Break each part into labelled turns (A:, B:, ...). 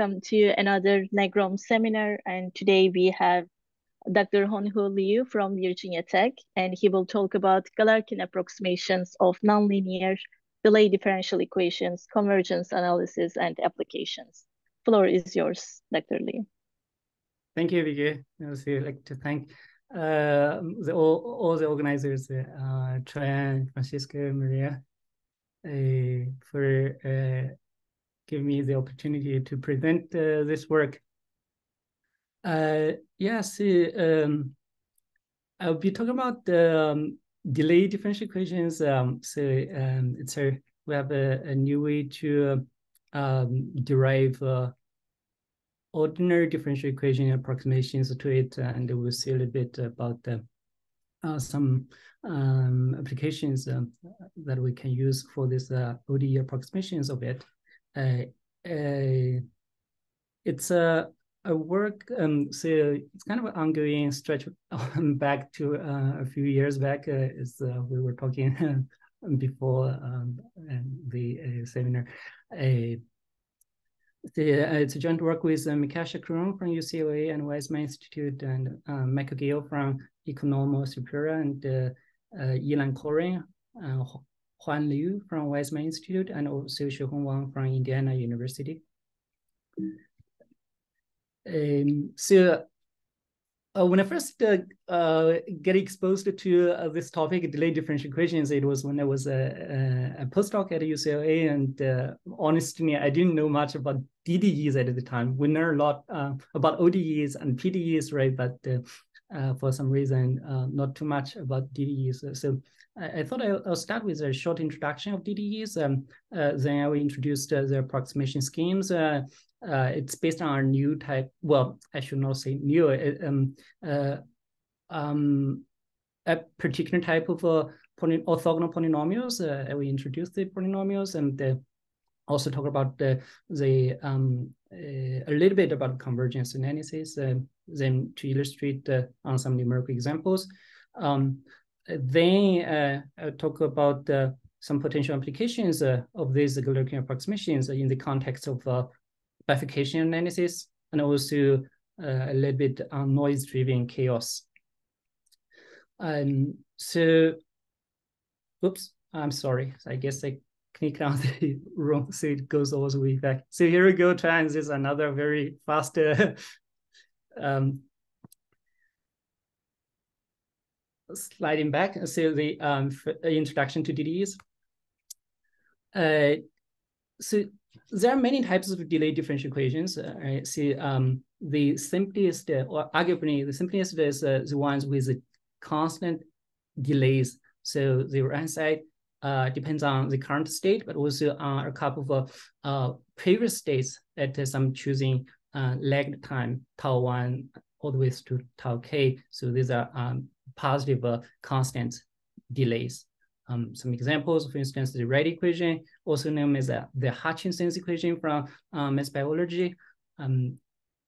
A: welcome to another NEGROM seminar. And today we have Dr. Honghu Liu from Virginia Tech, and he will talk about Galerkin approximations of nonlinear delay differential equations, convergence analysis, and applications. Floor is yours, Dr. Liu.
B: Thank you, Vicky. I would like to thank uh, the, all, all the organizers, uh, Tran, Francisco, Maria, uh, for uh, give me the opportunity to present uh, this work. Uh, yes, um, I'll be talking about the um, delay differential equations. Um, so um, it's a we have a, a new way to um, derive uh, ordinary differential equation approximations to it, and we'll see a little bit about the, uh, some um, applications um, that we can use for this uh, ODE approximations of it uh, uh, it's a a work um so it's kind of an ongoing stretch back to uh, a few years back uh, as uh, we were talking before um, the uh, seminar. Uh, it's a joint work with uh, Mickaël Chekroun from UCLA and Weizmann Institute and uh, Michael Ghil from École Normale Supérieure and uh, Koren, uh, Huan Liu from Weizmann Institute, and also Shouhong Wang from Indiana University. Um, so uh, when I first uh, uh, get exposed to uh, this topic, delay differential equations, it was when I was a, a, a postdoc at UCLA, and uh, honestly, I didn't know much about DDEs at the time. We learned a lot uh, about ODEs and PDEs, right? But for some reason, not too much about DDEs. So I, thought I'll, start with a short introduction of DDEs. Um, uh, then I will introduce uh, the approximation schemes. Uh, uh, it's based on our new type. Well, I should not say new. Uh, um, uh, um, a particular type of poly orthogonal polynomials. I will introduce the polynomials and also talk about the the um, a little bit about convergence analysis, then to illustrate on some numerical examples. Um, then uh, talk about uh, some potential applications uh, of these Galerkin approximations in the context of bifurcation analysis and also a little bit on noise-driven chaos. Um, so, oops, I'm sorry. I guess I clicked on the wrong, so it goes all the way back. So here we go, trans is another very fast uh, um, sliding back, so the um, introduction to DDEs. Uh, so there are many types of delay differential equations. Uh, I see um, the simplest, uh, or arguably the simplest is uh, the ones with the constant delays. So the right side uh, depends on the current state, but also on a couple of uh, previous states at some choosing uh, lagged time, tau one all the way to tau k. So these are um, positive uh, constant delays. Um, some examples, for instance, the Wright equation, also known as uh, the Hutchinson's equation from uh, mass biology, um,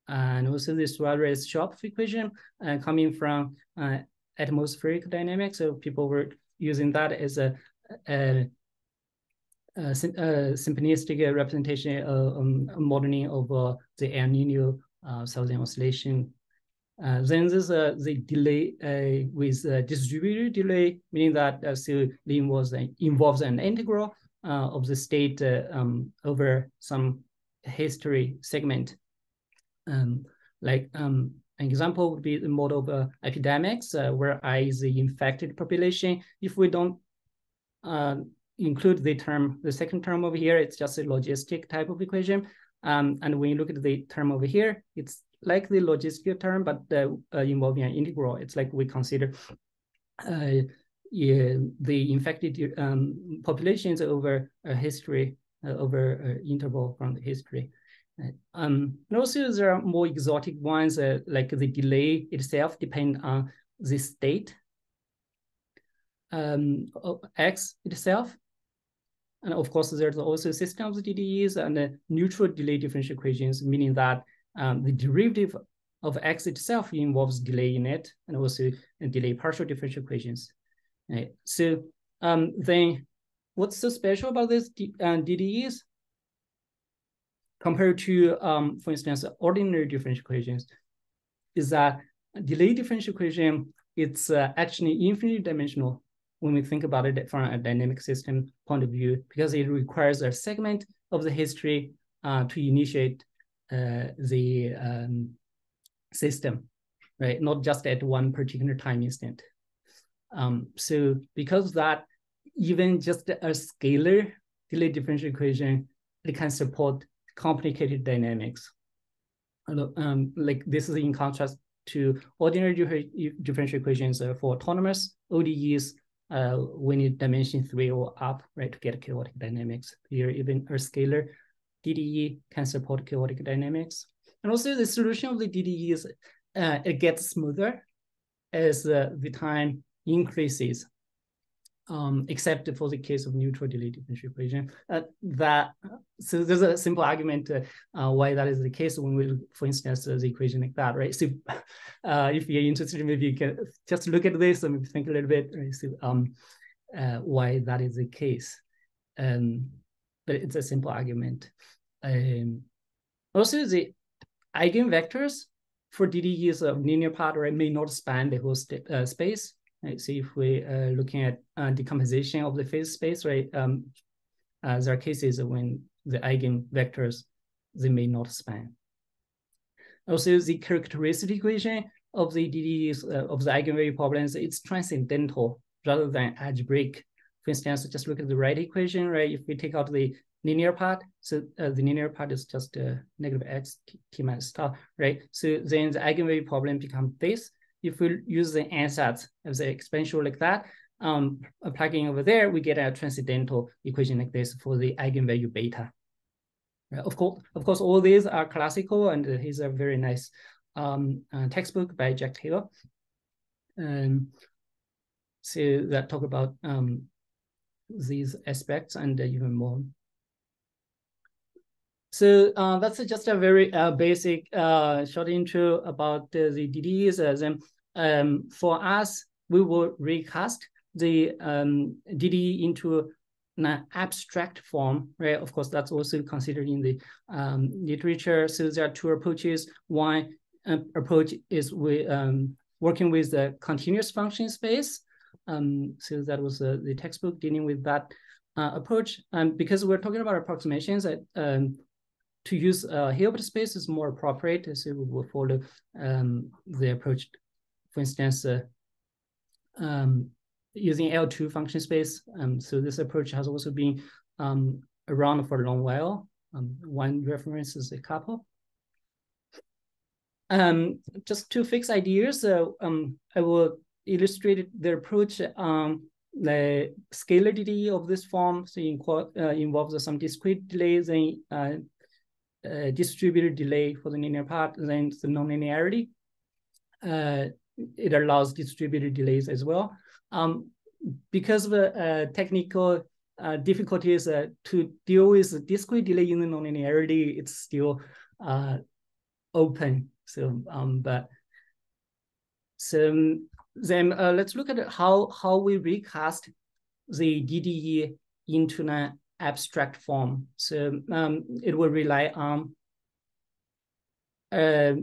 B: and also the Suarez-Schopf equation uh, coming from uh, atmospheric dynamics. So people were using that as a, a, a, a representation of um, modeling of uh, the El Nino uh, southern oscillation uh, then there's uh, the delay uh, with uh, distributed delay, meaning that uh, so involves, involves an integral uh, of the state uh, um, over some history segment. Um, like um, an example would be the model of uh, epidemics, where I is the infected population. If we don't include the term, the second term over here, it's just a logistic type of equation. Um, and when you look at the term over here, it's like the logistic term, but uh, involving an integral. It's like we consider uh, yeah, the infected um, populations over a history, uh, over interval from the history. Um, and also there are more exotic ones, uh, like the delay itself depend on the state um, X itself. And of course, there's also systems of DDEs and uh, neutral delay differential equations, meaning that um, the derivative of x itself involves delay in it and also delay partial differential equations. Right. So um, then what's so special about this D uh, DDEs? compared to, um, for instance, ordinary differential equations, is that delay differential equation, it's uh, actually infinitely dimensional when we think about it from a dynamic system point of view, because it requires a segment of the history uh, to initiate the um, system, right? Not just at one particular time instant. Um, so because that, even just a scalar delay differential equation, it can support complicated dynamics. Um, like this is in contrast to ordinary differential equations uh, for autonomous ODEs uh, we need dimension three or up, right, to get chaotic dynamics. Here, even a scalar DDE can support chaotic dynamics. And also the solution of the DDE is uh, it gets smoother as uh, the time increases um, except for the case of neutral delay differential equation. Uh, that so there's a simple argument uh, uh, why that is the case when we, for instance, the equation like that, right? So uh, if you're interested, maybe you can just look at this and think a little bit, right? So um, why that is the case. Um, but it's a simple argument. Um, also, the eigenvectors for DDEs of linear part right, may not span the whole space. Right? So if we are uh, looking at uh, decomposition of the phase space, right, um, uh, there are cases when the eigenvectors, they may not span. Also, the characteristic equation of the DDEs uh, of the eigenvalue problems, it's transcendental rather than algebraic. For instance, just look at the Wright equation, right? If we take out the linear part, so uh, the linear part is just uh, negative x t, minus tau, right? So then the eigenvalue problem becomes this, if we use the ansatz as an exponential like that, um, plugging over there, we get a transcendental equation like this for the eigenvalue beta. Of course, of course, all these are classical, and here's a very nice um, uh, textbook by Jack Taylor. Um, so that talk about um, these aspects and even more. So uh, that's just a very uh, basic uh, short intro about the DDEs. Then um, for us, we will recast the um, DDE into an abstract form, right? Of course, that's also considered in the um, literature. So there are two approaches. One uh, approach is we um, working with the continuous function space. Um, so that was uh, the textbook dealing with that uh, approach. Um, because we're talking about approximations um, to use uh, Hilbert space is more appropriate. So we will follow um, the approach, for instance, uh, um, using L2 function space. Um, so this approach has also been um, around for a long while. Um, one reference is a couple. Um, just to fix ideas. Uh, um, I will illustrate the approach um, the scalability of this form so uh, involves some discrete delays and uh, uh, distributed delay for the linear part, then the nonlinearity. Uh, it allows distributed delays as well. Um, because of the uh, technical uh, difficulties to deal with discrete delay in the nonlinearity, it's still open. So, um, but so then let's look at how how we recast the DDE into an abstract form. So um, it will rely on uh,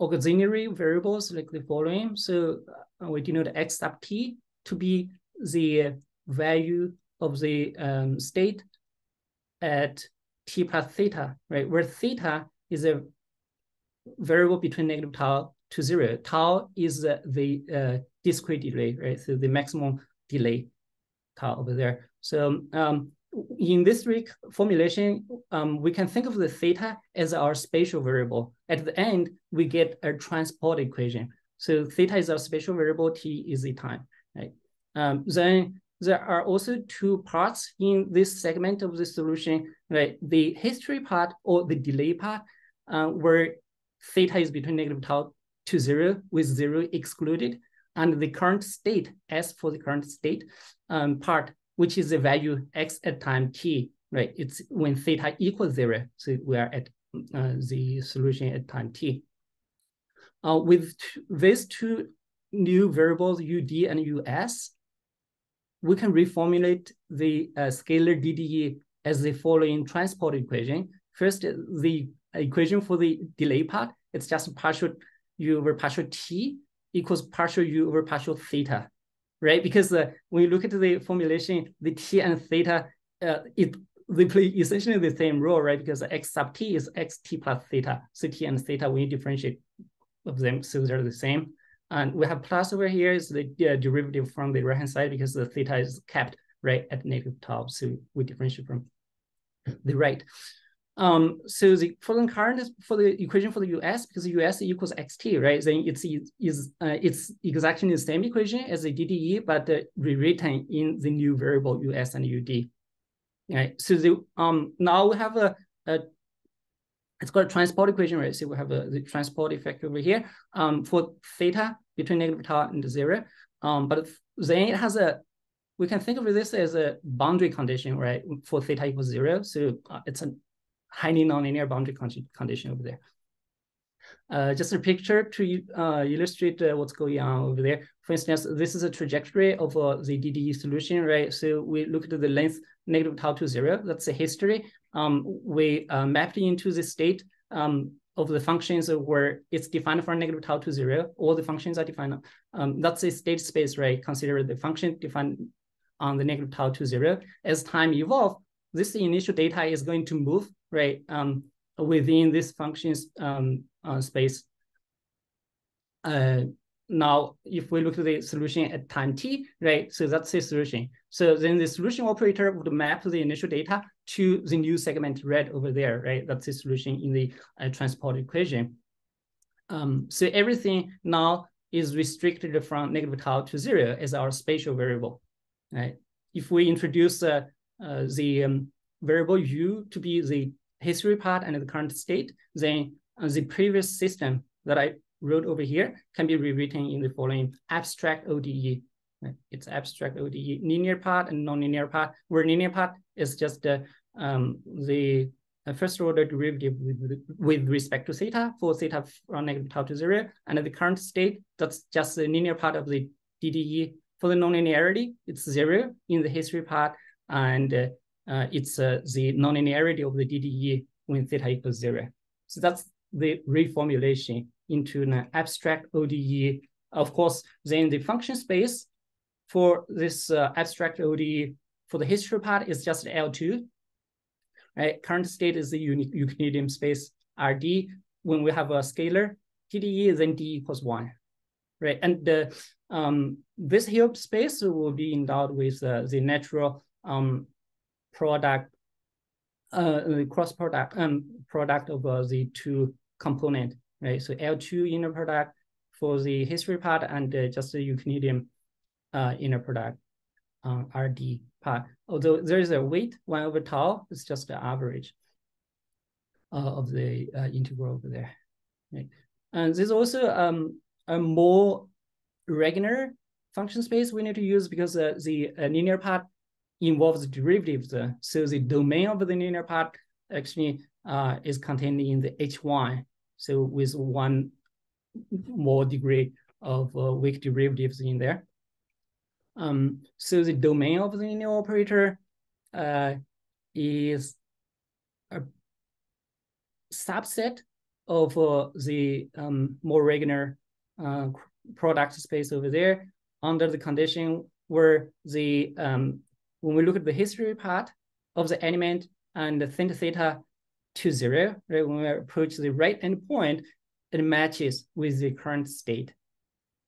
B: auxiliary variables like the following. So uh, we denote x sub t to be the value of the um, state at t plus theta, right? Where theta is a variable between negative tau to zero. Tau is the, the uh, discrete delay, right? So the maximum delay tau over there. So um, in this formulation, um, we can think of the theta as our spatial variable. At the end, we get a transport equation. So theta is our spatial variable, t is the time, right? Um, then there are also two parts in this segment of the solution, right? The history part or the delay part, uh, where theta is between negative tau to zero with zero excluded, and the current state, S for the current state um, part, which is the value x at time t, right? It's when theta equals zero. So we are at uh, the solution at time t. Uh, with these two new variables, ud and us, we can reformulate the uh, scalar DDE as the following transport equation. First, the equation for the delay part, it's just a partial u over partial t equals partial u over partial theta, right? Because uh, when you look at the formulation, the t and theta, uh, it they play essentially the same role, right? Because x sub t is xt plus theta. So t and theta, when you differentiate of them, so they're the same. And we have plus over here is the uh, derivative from the right-hand side because the theta is kept right at negative tau. So we differentiate from the right. Um, so the following current is for the equation for the US because the US equals xt, right? Then it's is uh, it's exactly the same equation as the DDE, but uh, rewritten in the new variable US and UD. Right. So the um now we have a, a it's called a transport equation, right? So we have a, the transport effect over here um, for theta between negative tau and zero. Um, but then it has a, we can think of this as a boundary condition, right? For theta equals zero. So uh, it's a highly nonlinear boundary con condition over there. Uh, just a picture to uh, illustrate uh, what's going on over there. For instance, this is a trajectory of uh, the DDE solution, right? So we look at the length negative tau to zero. That's the history. Um, we uh, mapped into the state um, of the functions where it's defined for negative tau to zero. All the functions are defined. Um, that's a state space, right? Consider the function defined on the negative tau to zero. As time evolves, this initial data is going to move, right, um, within this functions um, uh, space. Uh, now, if we look at the solution at time t, right, so that's the solution. So then the solution operator would map the initial data to the new segment red over there, right? That's the solution in the uh, transport equation. Um, so everything now is restricted from negative tau to zero as our spatial variable, right? If we introduce uh, uh, the um, variable u to be the history part and the current state, then uh, the previous system that I wrote over here can be rewritten in the following abstract ODE. It's abstract ODE, linear part and nonlinear part, where linear part is just uh, um, the uh, first order derivative with, with respect to theta for theta from negative tau to zero, and the current state, that's just the linear part of the DDE. For the nonlinearity, it's zero in the history part, and uh, uh, it's uh, the nonlinearity of the DDE when theta equals zero. So that's the reformulation into an abstract ODE. Of course, then the function space for this uh, abstract ODE for the history part is just L2. Right? Current state is the Euclidean space RD. When we have a scalar DDE, then D equals one. Right? And the, um, this Hilbert space will be endowed with uh, the natural um, product, uh, cross product, um, product of uh, the two component right? So L2 inner product for the history part and uh, just the Euclidean uh, inner product uh, RD part. Although there is a weight one over tau, it's just the average uh, of the uh, integral over there. Right? And there's also um, a more regular function space we need to use because the linear part involves derivatives. so the domain of the linear part actually uh, is contained in the H1 so with one more degree of uh, weak derivatives in there. Um, so the domain of the linear operator uh, is a subset of uh, the um, more regular uh, product space over there under the condition where the um, when we look at the history part of the element and the theta theta to zero, right? When we approach the right endpoint, it matches with the current state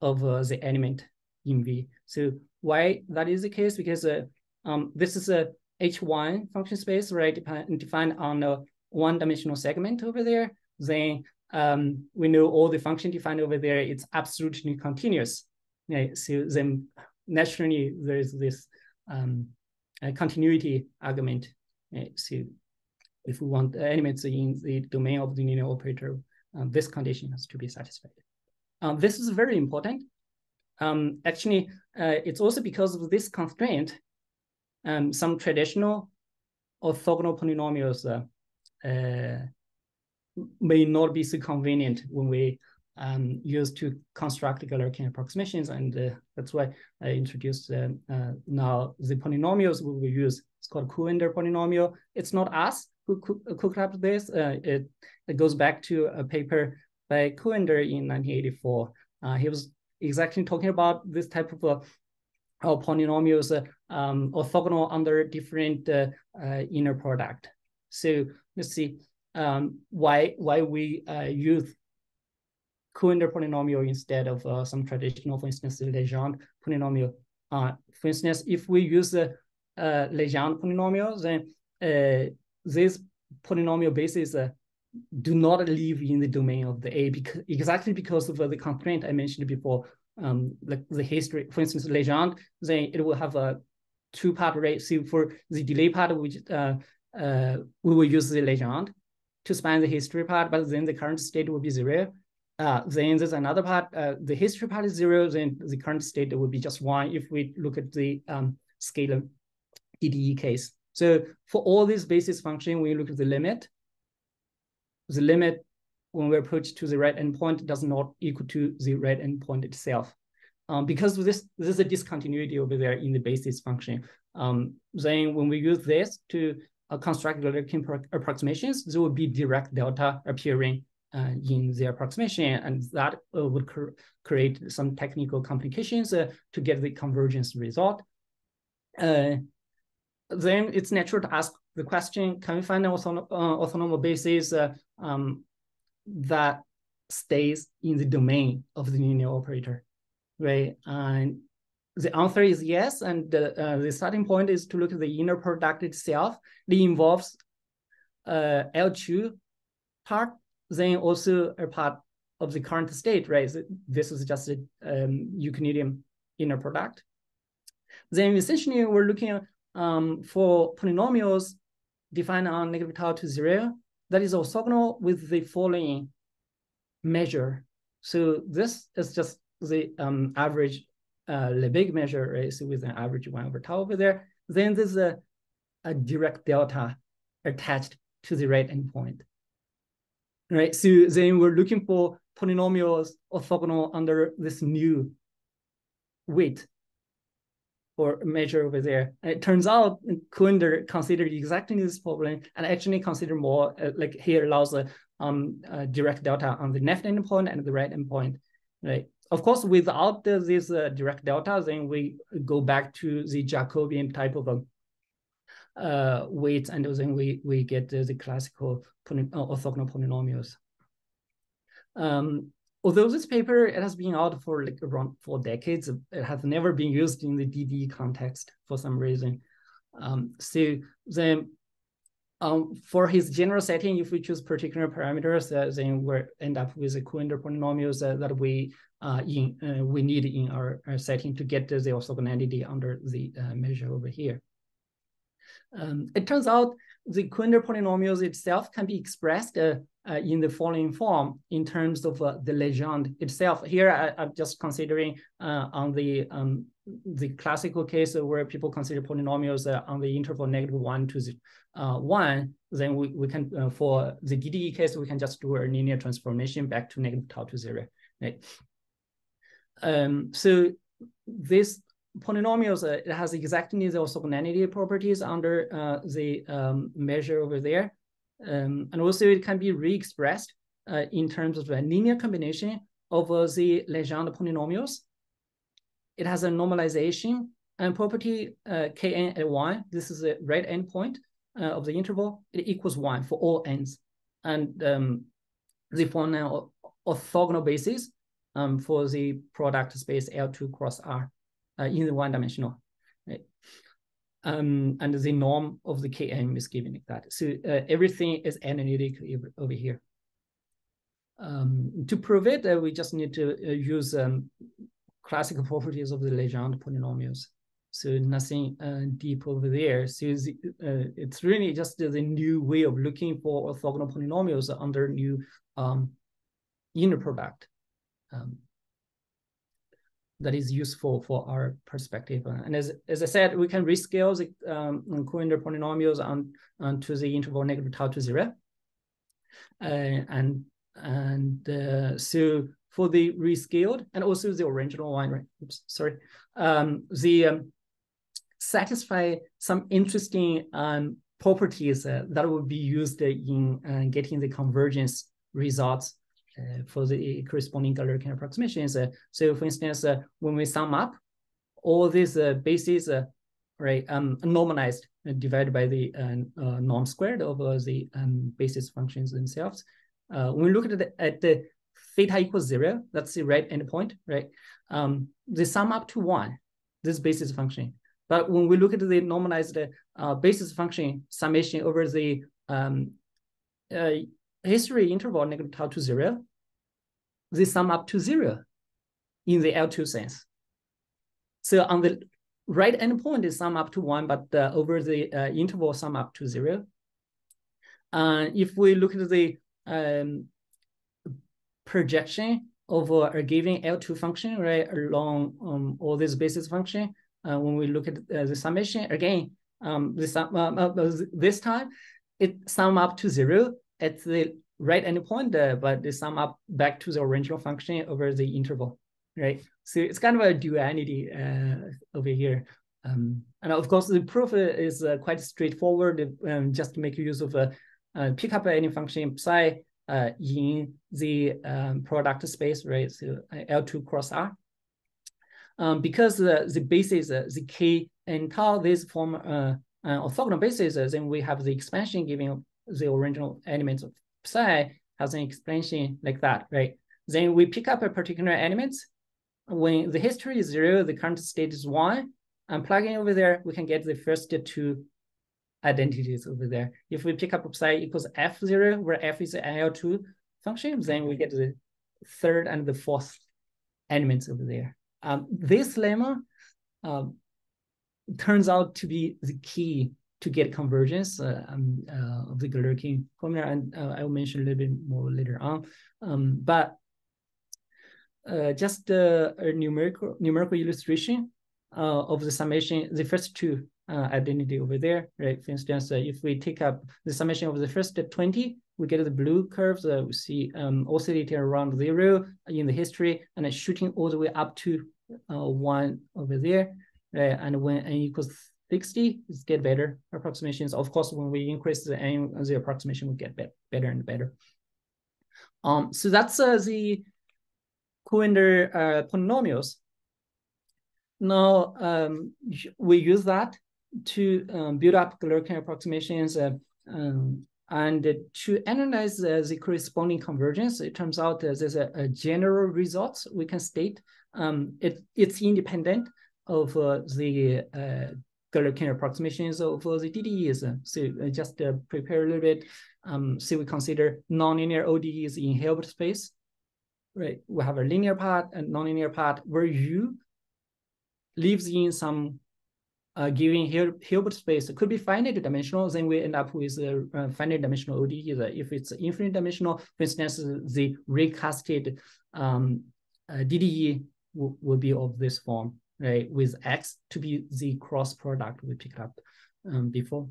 B: of uh, the element in V. So why that is the case? Because uh, um, this is a H1 function space, right? defined on a one-dimensional segment over there. Then um, we know all the function defined over there, it's absolutely continuous. Right? So then naturally there's this um, continuity argument. Right? So if we want elements in the domain of the linear operator, uh, this condition has to be satisfied. Um, this is very important. Um, actually, uh, it's also because of this constraint, um, some traditional orthogonal polynomials uh, uh, may not be so convenient when we um, use to construct the Galerkin approximations. And uh, that's why I introduced uh, uh, now the polynomials we will use It's called Koornwinder polynomial. It's not us who cooked up this. Uh, it, it goes back to a paper by Koornwinder in 1984. Uh, he was exactly talking about this type of uh, polynomials uh, um, orthogonal under different uh, uh, inner product. So let's see um, why why we use Koornwinder polynomial instead of some traditional, for instance, Legendre polynomial. for instance, if we use the Legendre polynomial, then this polynomial basis do not live in the domain of the A because exactly because of the constraint I mentioned before, um, like the history, for instance, Legendre, then it will have a two part rate. So for the delay part, which uh, uh, we will use the Legendre to span the history part, but then the current state will be zero. Uh, then there's another part, uh, the history part is zero, then the current state will be just one if we look at the um, scalar DDE case. So for all these basis function, we look at the limit. The limit when we approach to the right endpoint does not equal to the right endpoint itself. Um, because this, this is a discontinuity over there in the basis function. Um, then when we use this to uh, construct Galerkin approximations, there will be Dirac delta appearing in the approximation, and that uh, would cr create some technical complications uh, to get the convergence result. Uh, then it's natural to ask the question, can we find an uh, orthonormal basis um, that stays in the domain of the linear operator, right? And the answer is yes. And the, uh, the starting point is to look at the inner product itself. It involves uh, L2 part, then also a part of the current state, right? This is just a um, Euclidean inner product. Then essentially we're looking um, for polynomials defined on negative tau to zero that is orthogonal with the following measure. So this is just the um, average uh, Lebesgue measure, right? So with an average one over tau over there. Then there's a, a Dirac delta attached to the right endpoint. Right, so then we're looking for polynomials orthogonal under this new weight or measure over there. And it turns out Koornwinder considered exactly this problem and actually considered more uh, like here allows a um, uh, Dirac delta on the left endpoint and the right endpoint, right? Of course, without the, this uh, Dirac delta, then we go back to the Jacobian type of a uh, weights, and then we we get the classical poly uh, orthogonal polynomials. Um, although this paper it has been out for like around four decades, it has never been used in the DD context for some reason. Um, so then um, for his general setting, if we choose particular parameters, uh, then we end up with the Koornwinder polynomials uh, that we uh, in uh, we need in our, our, setting to get the orthogonality under the uh, measure over here. Um, it turns out the Koornwinder polynomials itself can be expressed uh, uh, in the following form in terms of uh, the Legendre itself. Here, I, am just considering uh, on the um, the classical case where people consider polynomials uh, on the interval negative one to the, uh, one, then we, we can, for the DDE case, we can just do a linear transformation back to negative tau to zero, right? Um, so this polynomials, uh, it has exactly the orthogonality properties under uh, the um, measure over there. Um, and also it can be re-expressed uh, in terms of a linear combination of uh, the Legendre polynomials. It has a normalization and property uh, kn at one. This is the right endpoint uh, of the interval. It equals one for all n's. And um, the form orthogonal basis um, for the product space L2 cross R in the one dimensional. Right? Um, and the norm of the Km is given like that. So uh, everything is analytic over here. Um, to prove it, uh, we just need to uh, use um, classical properties of the Legendre polynomials. So nothing uh, deep over there. So it's, uh, it's really just the new way of looking for orthogonal polynomials under new um, inner product. Um, that is useful for our perspective. And as, as I said, we can rescale the um, Koornwinder polynomials on, onto the interval negative tau to zero. Uh, and and uh, so for the rescaled and also the original one, right? Oops, sorry. Um, the um, satisfy some interesting um, properties uh, that will be used in uh, getting the convergence results uh, for the corresponding Galerkin approximations. Uh, so for instance, uh, when we sum up all these bases, right, um, normalized divided by the norm squared over the um, basis functions themselves. when we look at the, at the theta equals zero, that's the right endpoint, right? Um, they sum up to one, this basis function. But when we look at the normalized uh, basis function summation over the um, uh, history interval negative tau to zero, they sum up to zero in the L2 sense. So on the right endpoint, they sum up to one, but uh, over the uh, interval sum up to zero. Uh, if we look at the um, projection of a given L2 function, right, along um, all these basis function, uh, when we look at uh, the summation, again, um, this, uh, this time, it sum up to zero at the right endpoint, uh, but they sum up back to the original function over the interval, right? So it's kind of a duality uh, over here. Um, and of course, the proof is uh, quite straightforward. Um, just make use of a pick up any function psi in the um, product space, right? So L2 cross R um, because uh, the basis, uh, the K and tau, this form uh, orthogonal basis, then we have the expansion giving the original elements of psi has an expansion like that, right? Then we pick up a particular element. When the history is zero, the current state is one. I'm plugging over there, we can get the first two identities over there. If we pick up psi equals f0, where f is an L2 function, then we get the third and the fourth elements over there. Um, this lemma um, turns out to be the key to get convergence uh, um, uh, of the Galerkin formula, and uh, I will mention a little bit more later on. Um, but uh, just a numerical numerical illustration uh, of the summation, the first two uh, identity over there, right? For instance, if we take up the summation of the first 20, we get the blue curves. We see um, oscillating around zero in the history and it's shooting all the way up to one over there, right? And when n equals 60, it's get better approximations. Of course, when we increase the n, the approximation will get better and better. Um, so that's uh, the Koornwinder uh, polynomials. Now um, we use that to um, build up Galerkin approximations uh, um, and to analyze uh, the corresponding convergence. It turns out there's a, a general result we can state um, it, it's independent of uh, the uh, Galerkin approximations of uh, the DDEs. So uh, just uh, prepare a little bit. Um, so we consider nonlinear ODEs in Hilbert space. Right, we have a linear part and nonlinear part where U lives in some uh, given Hilbert space. It could be finite dimensional, then we end up with a uh, finite dimensional ODE. If it's infinite dimensional, for instance, the recasted um, uh, DDE will be of this form, right? With X to be the cross product we picked up um, before.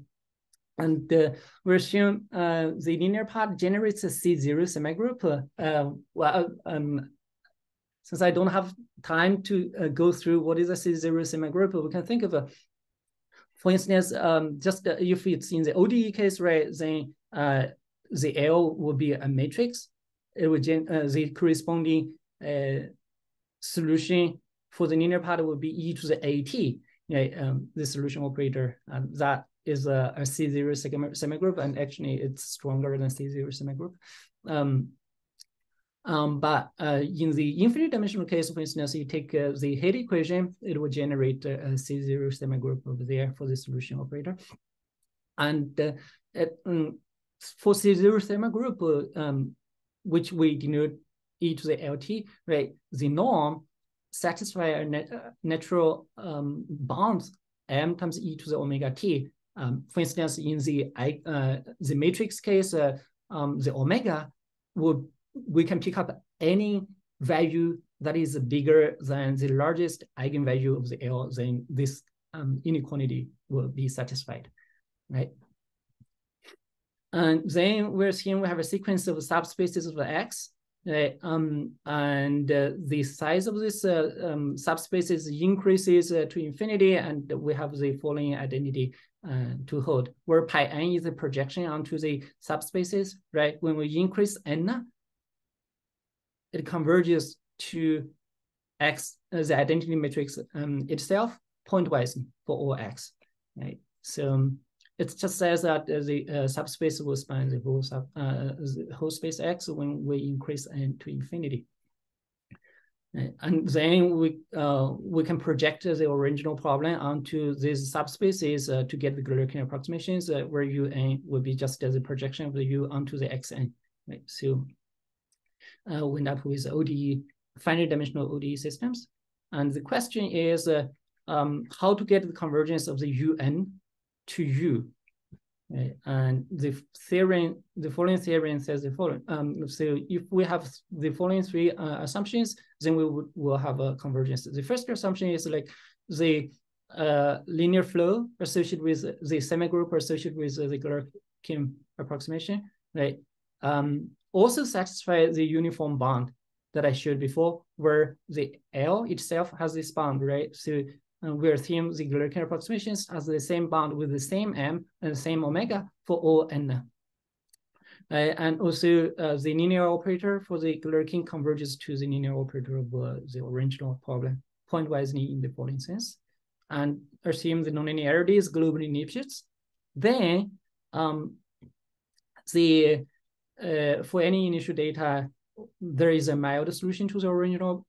B: And uh, we assume uh, the linear part generates a C0 semigroup. Uh, well, um, since I don't have time to uh, go through what is a C0 semigroup, we can think of a, for instance, um, just uh, if it's in the ODE case, right, then uh, the L will be a matrix. It would gen the corresponding solution for the linear part it would be e to the at? Um, the solution operator. Um, that is a a C0 semigroup, and actually it's stronger than C0 semigroup. Um, um, but uh, in the infinite dimensional case, for instance, you take uh, the heat equation, it will generate a, a C0 semigroup over there for the solution operator. And uh, um, for C0 semigroup, uh, um, which we denote e to the lt, right? The norm satisfy a uh, natural um, bounds m times e to the omega t. Um, for instance, in the uh, the matrix case, uh, um, the omega would we can pick up any value that is bigger than the largest eigenvalue of the L, then this um, inequality will be satisfied, right? And then we're seeing we have a sequence of subspaces of X? Um, and uh, the size of this uh, um, subspaces increases uh, to infinity, and we have the following identity to hold, where pi n is a projection onto the subspaces, right? When we increase n, it converges to x, the identity matrix um, itself, pointwise for all x, right? So um, it just says that the uh, subspace will span the whole sub uh, the whole space X when we increase n to infinity. And then we uh, we can project the original problem onto these subspaces uh, to get the Galerkin approximations, uh, where un will be just as a projection of the u onto the xn. Right, so uh, we end up with ODE finite dimensional ODE systems, and the question is uh, um, how to get the convergence of the un to you. Right? And the theorem, the following theorem says the following. Um, so if we have the following three uh, assumptions, then we will have a convergence. The first assumption is like the uh, linear flow associated with the semigroup associated with the Galerkin approximation, right? Um, also satisfy the uniform bond that I showed before, where the L itself has this bond, right? So we assume the Galerkin approximations has the same bound with the same m and the same omega for all n. Uh, and also uh, the linear operator for the Galerkin converges to the linear operator of uh, the original problem pointwisely in the following sense. And assume the nonlinearity is globally Lipschitz. Then um, the uh, for any initial data, there is a mild solution to the original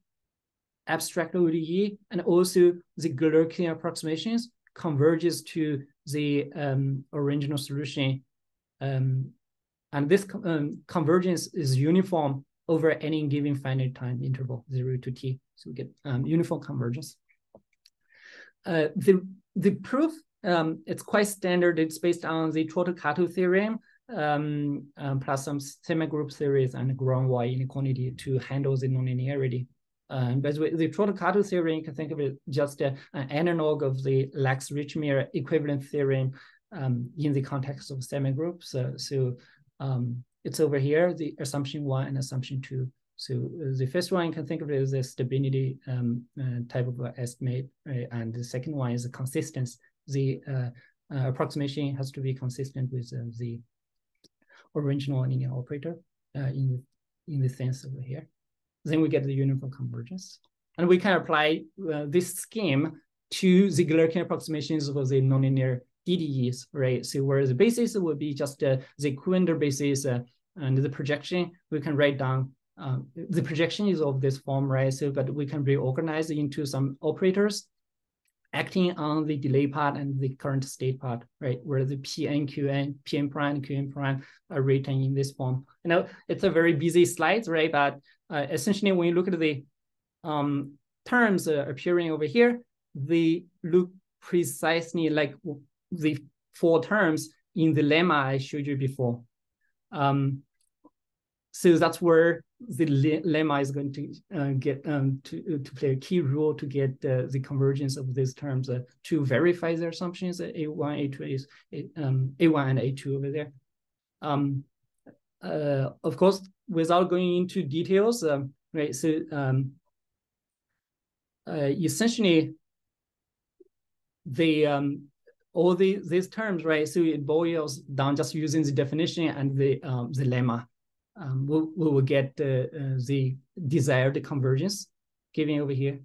B: abstract ODE and also the Galerkin approximations converges to the um, original solution. Um, and this um, convergence is uniform over any given finite time interval, zero to t. So we get um, uniform convergence. Uh, the, the proof, um, it's quite standard. It's based on the Trotter-Kato theorem um, plus some semigroup theories and Gronwall inequality to handle the nonlinearity. Um, but with the Trotter-Kato theorem, you can think of it just uh, an analog of the Lax-Richtmyer equivalent theorem um, in the context of semigroups. So, so um, it's over here, the assumption one and assumption two. So uh, the first one you can think of it as a stability um, uh, type of estimate, right? and the second one is a consistency. The uh, uh, approximation has to be consistent with uh, the original linear operator in in the sense over here then we get the uniform convergence. And we can apply uh, this scheme to the Galerkin approximations for the nonlinear DDEs, right? So where the basis would be just uh, the Koornwinder basis uh, and the projection, we can write down, um, the projection is of this form, right? So, but we can reorganize into some operators acting on the delay part and the current state part, right? Where the Pn, Qn, Pn prime, Qn prime are written in this form. You know, it's a very busy slide, right? But uh, essentially, when you look at the um, terms uh, appearing over here, they look precisely like the four terms in the lemma I showed you before. Um, so that's where the lemma is going to uh, get um, to, to play a key role to get uh, the convergence of these terms uh, to verify their assumptions. A1, A2 is um, A1 and A2 over there. Um, uh, of course, without going into details, um, right? So um, uh, essentially, the um, all the these terms, right? So it boils down just using the definition and the the lemma. Um, we, will get uh, uh, the desired convergence given over here.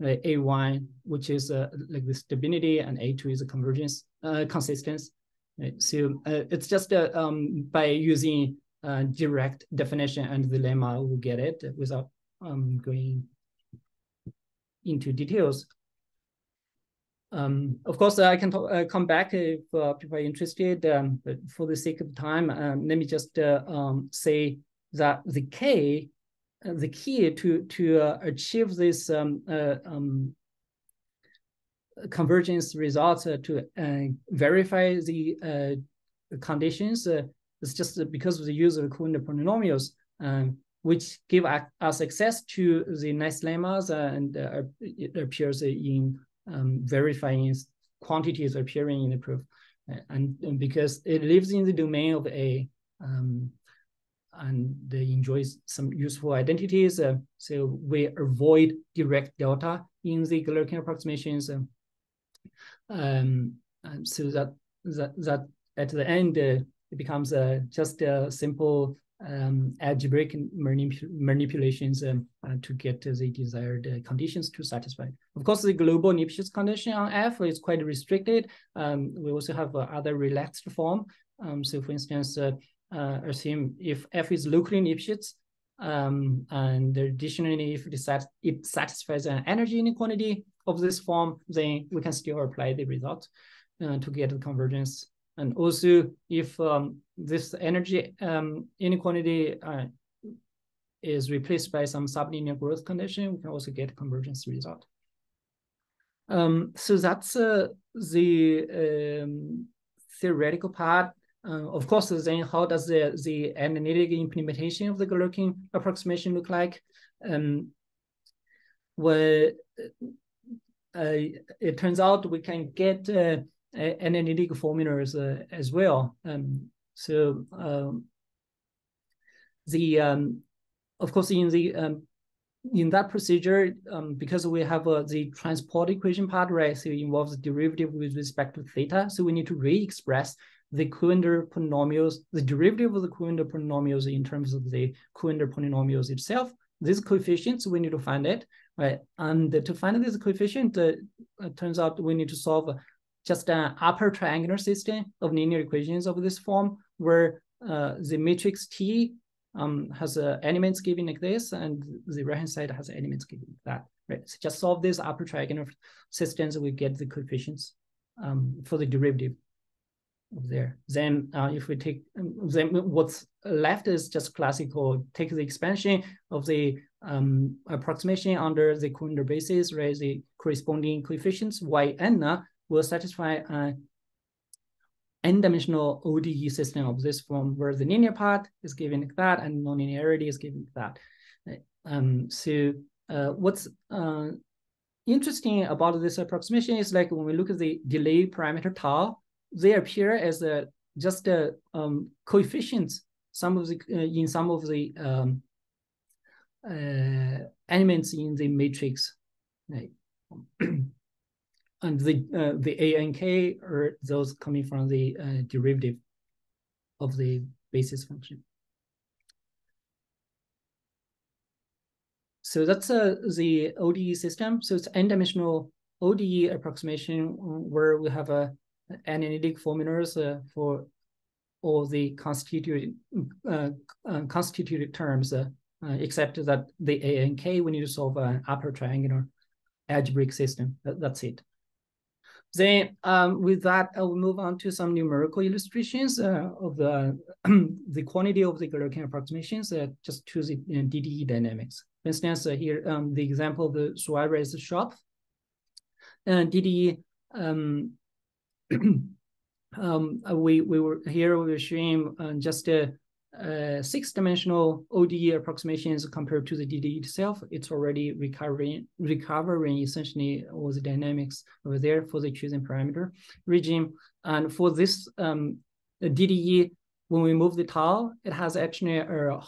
B: Right, A1, which is uh, like the stability, and A2 is a convergence, uh, consistency. Right? So uh, it's just uh, um, by using uh, direct definition and the lemma, we'll get it without um, going into details. Um, of course, I can talk, uh, come back if uh, people are interested, um, but for the sake of time, um, let me just uh, um, say that the K, uh, the key to to uh, achieve this um, uh, um, convergence results to verify the conditions is just because of the use of Koornwinder polynomials, which give us access to the nice lemmas, and it appears in um, verifying quantities appearing in the proof. And, and, because it lives in the domain of a um, and they enjoy some useful identities. Uh, so we avoid Dirac delta in the Galerkin approximations. Um, um, so that that that at the end uh, it becomes uh, just a simple um, algebraic manip manipulations um, uh, to get the desired uh, conditions to satisfy. Of course, the global Lipschitz condition on F is quite restricted. Um, we also have uh, other relaxed form. Um, so, for instance, uh, uh, assume if F is locally Lipschitz, um, and additionally, if it, sat it satisfies an energy inequality of this form, then we can still apply the result uh, to get the convergence. And also, if um, this energy um, inequality uh, is replaced by some sublinear growth condition, we can also get convergence result. Um, so that's uh, the um, theoretical part. Uh, of course, then how does the, the analytic implementation of the Galerkin approximation look like? Um, well, uh, it turns out we can get uh, analytic formulas uh, as well. Um, so um, the um, of course in the um, in that procedure, um, because we have uh, the transport equation part, right? So it involves the derivative with respect to theta. So we need to re-express the Koornwinder polynomials, the derivative of the Koornwinder polynomials in terms of the Koornwinder polynomials itself. These coefficients, we need to find it, right? And to find this coefficient, uh, it turns out we need to solve just an upper triangular system of linear equations of this form where uh, the matrix T um, has uh, elements given like this and the right hand side has elements given like that. Right. So just solve this upper triangular systems, we get the coefficients um, for the derivative of there. Then uh, if we take, um, then what's left is just classical, take the expansion of the um, approximation under the Koornwinder basis, right? The corresponding coefficients yn will satisfy an n-dimensional ODE system of this form where the linear part is given like that and nonlinearity is given like that. Um, so uh, what's uh, interesting about this approximation is like when we look at the delay parameter tau, they appear as a, just a um, coefficients some of the uh, in some of the um, uh, elements in the matrix. Right? and the uh, the A and K are those coming from the uh, derivative of the basis function. So that's uh, the ODE system. So it's n-dimensional ODE approximation where we have a analytic formulas uh, for all the constituted uh, uh, constituted terms, uh, uh, except that the A and K we need to solve an upper triangular algebraic system. That, that's it. Then um, with that, I will move on to some numerical illustrations uh, of the, the quantity of the Galerkin approximations uh, just to the uh, DDE dynamics. For instance, uh, here, um, the example of the Suarez-Schopf. And DDE, um, we, we were here, we were showing uh, just a uh, six-dimensional ODE approximations compared to the DDE itself, it's already recovering, recovering essentially all the dynamics over there for the chosen parameter regime. And for this um, DDE, when we move the tau, it has actually a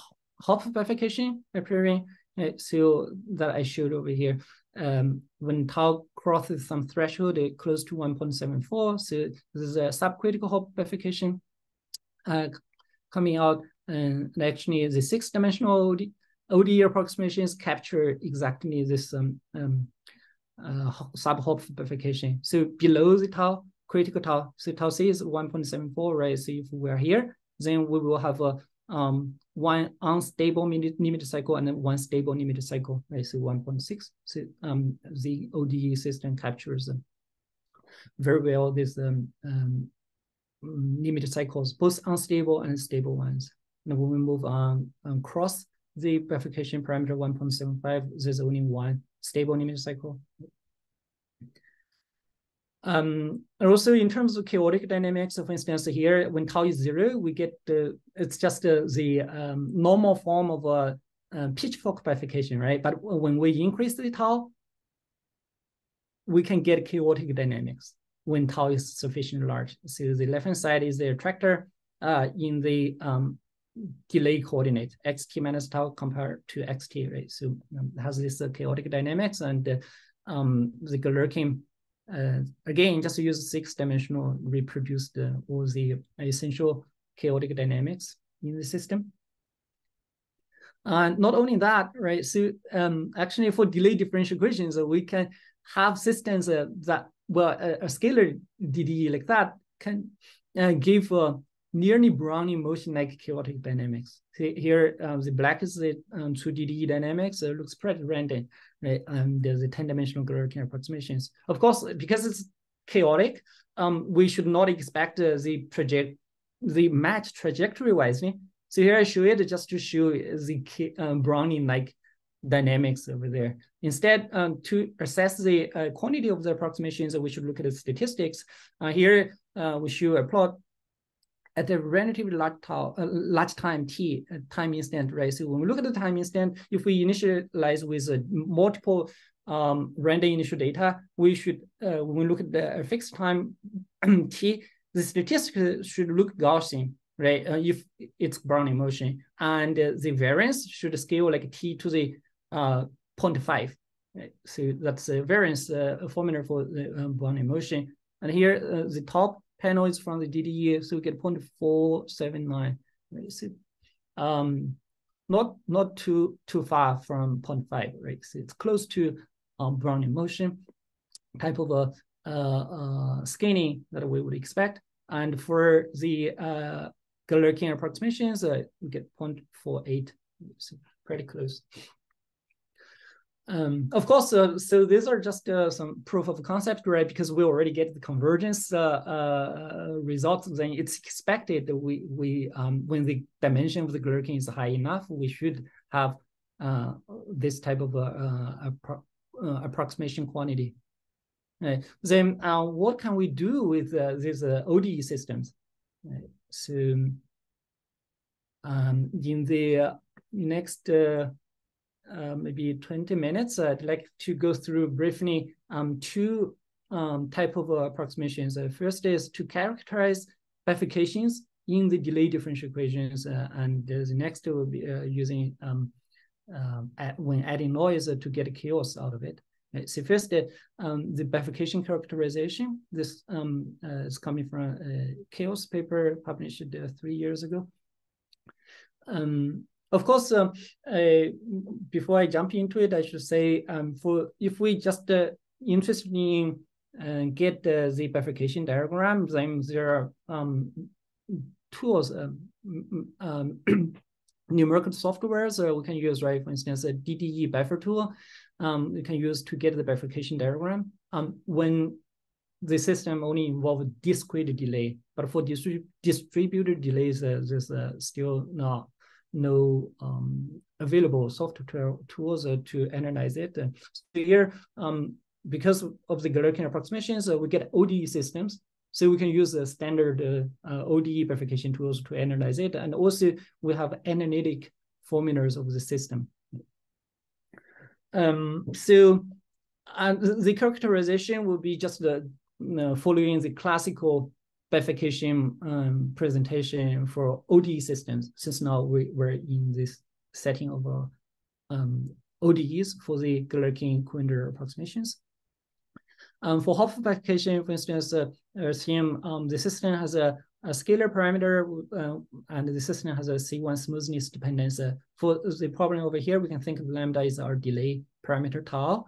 B: Hopf bifurcation appearing. Uh, so that I showed over here. Um, when tau crosses some threshold, it close to 1.74. So this is a subcritical Hopf bifurcation uh, coming out and actually the six dimensional OD, ODE approximations capture exactly this um, um, uh, sub-Hopf bifurcation. So below the tau, critical tau, so tau c is 1.74, right? So if we're here, then we will have a um, one unstable limit cycle and then one stable limit cycle, right? So 1.6. So um, the ODE system captures um, very well these um, um, cycles, both unstable and stable ones. And when we move on um, cross the bifurcation parameter 1.75, there's only one stable limit cycle. Um, and also in terms of chaotic dynamics, for instance, here when tau is zero, we get the it's just uh, the um, normal form of a, a pitchfork bifurcation, right? But when we increase the tau, we can get chaotic dynamics when tau is sufficiently large. So the left hand side is the attractor. Uh, in the um, delay coordinate xt minus tau compared to xt, right? So um, has this uh, chaotic dynamics and uh, um, the Galerkin, uh, again, just use six dimensional reproduced uh, all the essential chaotic dynamics in the system. And not only that, right? So um, actually for delay differential equations, uh, we can have systems uh, that, well, a, a, scalar DDE like that can uh, give nearly Brownian motion like chaotic dynamics. See here, um, the black is the um, 2D dynamics. It looks pretty random, right? Um, there's a 10-dimensional Galerkin approximations. Of course, because it's chaotic, um, we should not expect uh, the project, the match trajectory-wise. So here I show it just to show the um, Brownian-like dynamics over there. Instead, um, to assess the uh, quantity of the approximations, we should look at the statistics. Uh, here, uh, we show a plot at a relatively large, uh, large time t uh, time instant, right? So when we look at the time instant, if we initialize with uh, multiple um, random initial data, we should, uh, when we look at the fixed time t, the statistics should look Gaussian, right? Uh, if it's Brownian motion, and uh, the variance should scale like t to the uh, 0.5. Right? So that's the variance formula for the um, Brownian motion. And here, the top panel is from the DDE, so we get 0.479. Right? So, um, not not too too far from 0.5, right? So it's close to um, Brownian motion type of a uh, uh, scanning that we would expect. And for the uh, Galerkin approximations, uh, we get 0.48, so pretty close. Um, of course, uh, so these are just uh, some proof of concept, right? Because we already get the convergence uh, uh results, then it's expected that we we um, when the dimension of the Galerkin is high enough, we should have uh, this type of uh, appro approximation quantity. Right. Then what can we do with these ODE systems? Right. So um, in the next uh, maybe 20 minutes, I'd like to go through briefly um, two um, type of uh, approximations. Uh, first is to characterize bifurcations in the delay differential equations, uh, and the next will be uh, using um, um when adding noise to get a chaos out of it. So first, um, the bifurcation characterization. This um, is coming from a chaos paper published three years ago. Um, of course, uh, uh, before I jump into it, I should say um, for if we just uh, interested in uh, get the bifurcation diagram, then there are um, tools, um, um numerical softwares we can use, right? For instance, a DDE-BIFTOOL um, you can use to get the bifurcation diagram. Um, when the system only involve discrete delay, but for distrib distributed delays, uh, there's uh, still not no um, available software tools uh, to analyze it. so here, um, because of the Galerkin approximations, uh, we get ODE systems. So we can use the standard uh, uh ODE verification tools to analyze it. And also we have analytic formulas of the system. Um, so and the characterization will be just the, you know, following the classical bifurcation um, presentation for ODE systems, since now we, we're in this setting of uh, um, ODEs for the Galerkin Koornwinder approximations. Um, for Hopf bifurcation, for instance, uh, assume um, the system has a, a scalar parameter uh, and the system has a C1 smoothness dependence. Uh, for the problem over here, we can think of lambda is our delay parameter tau.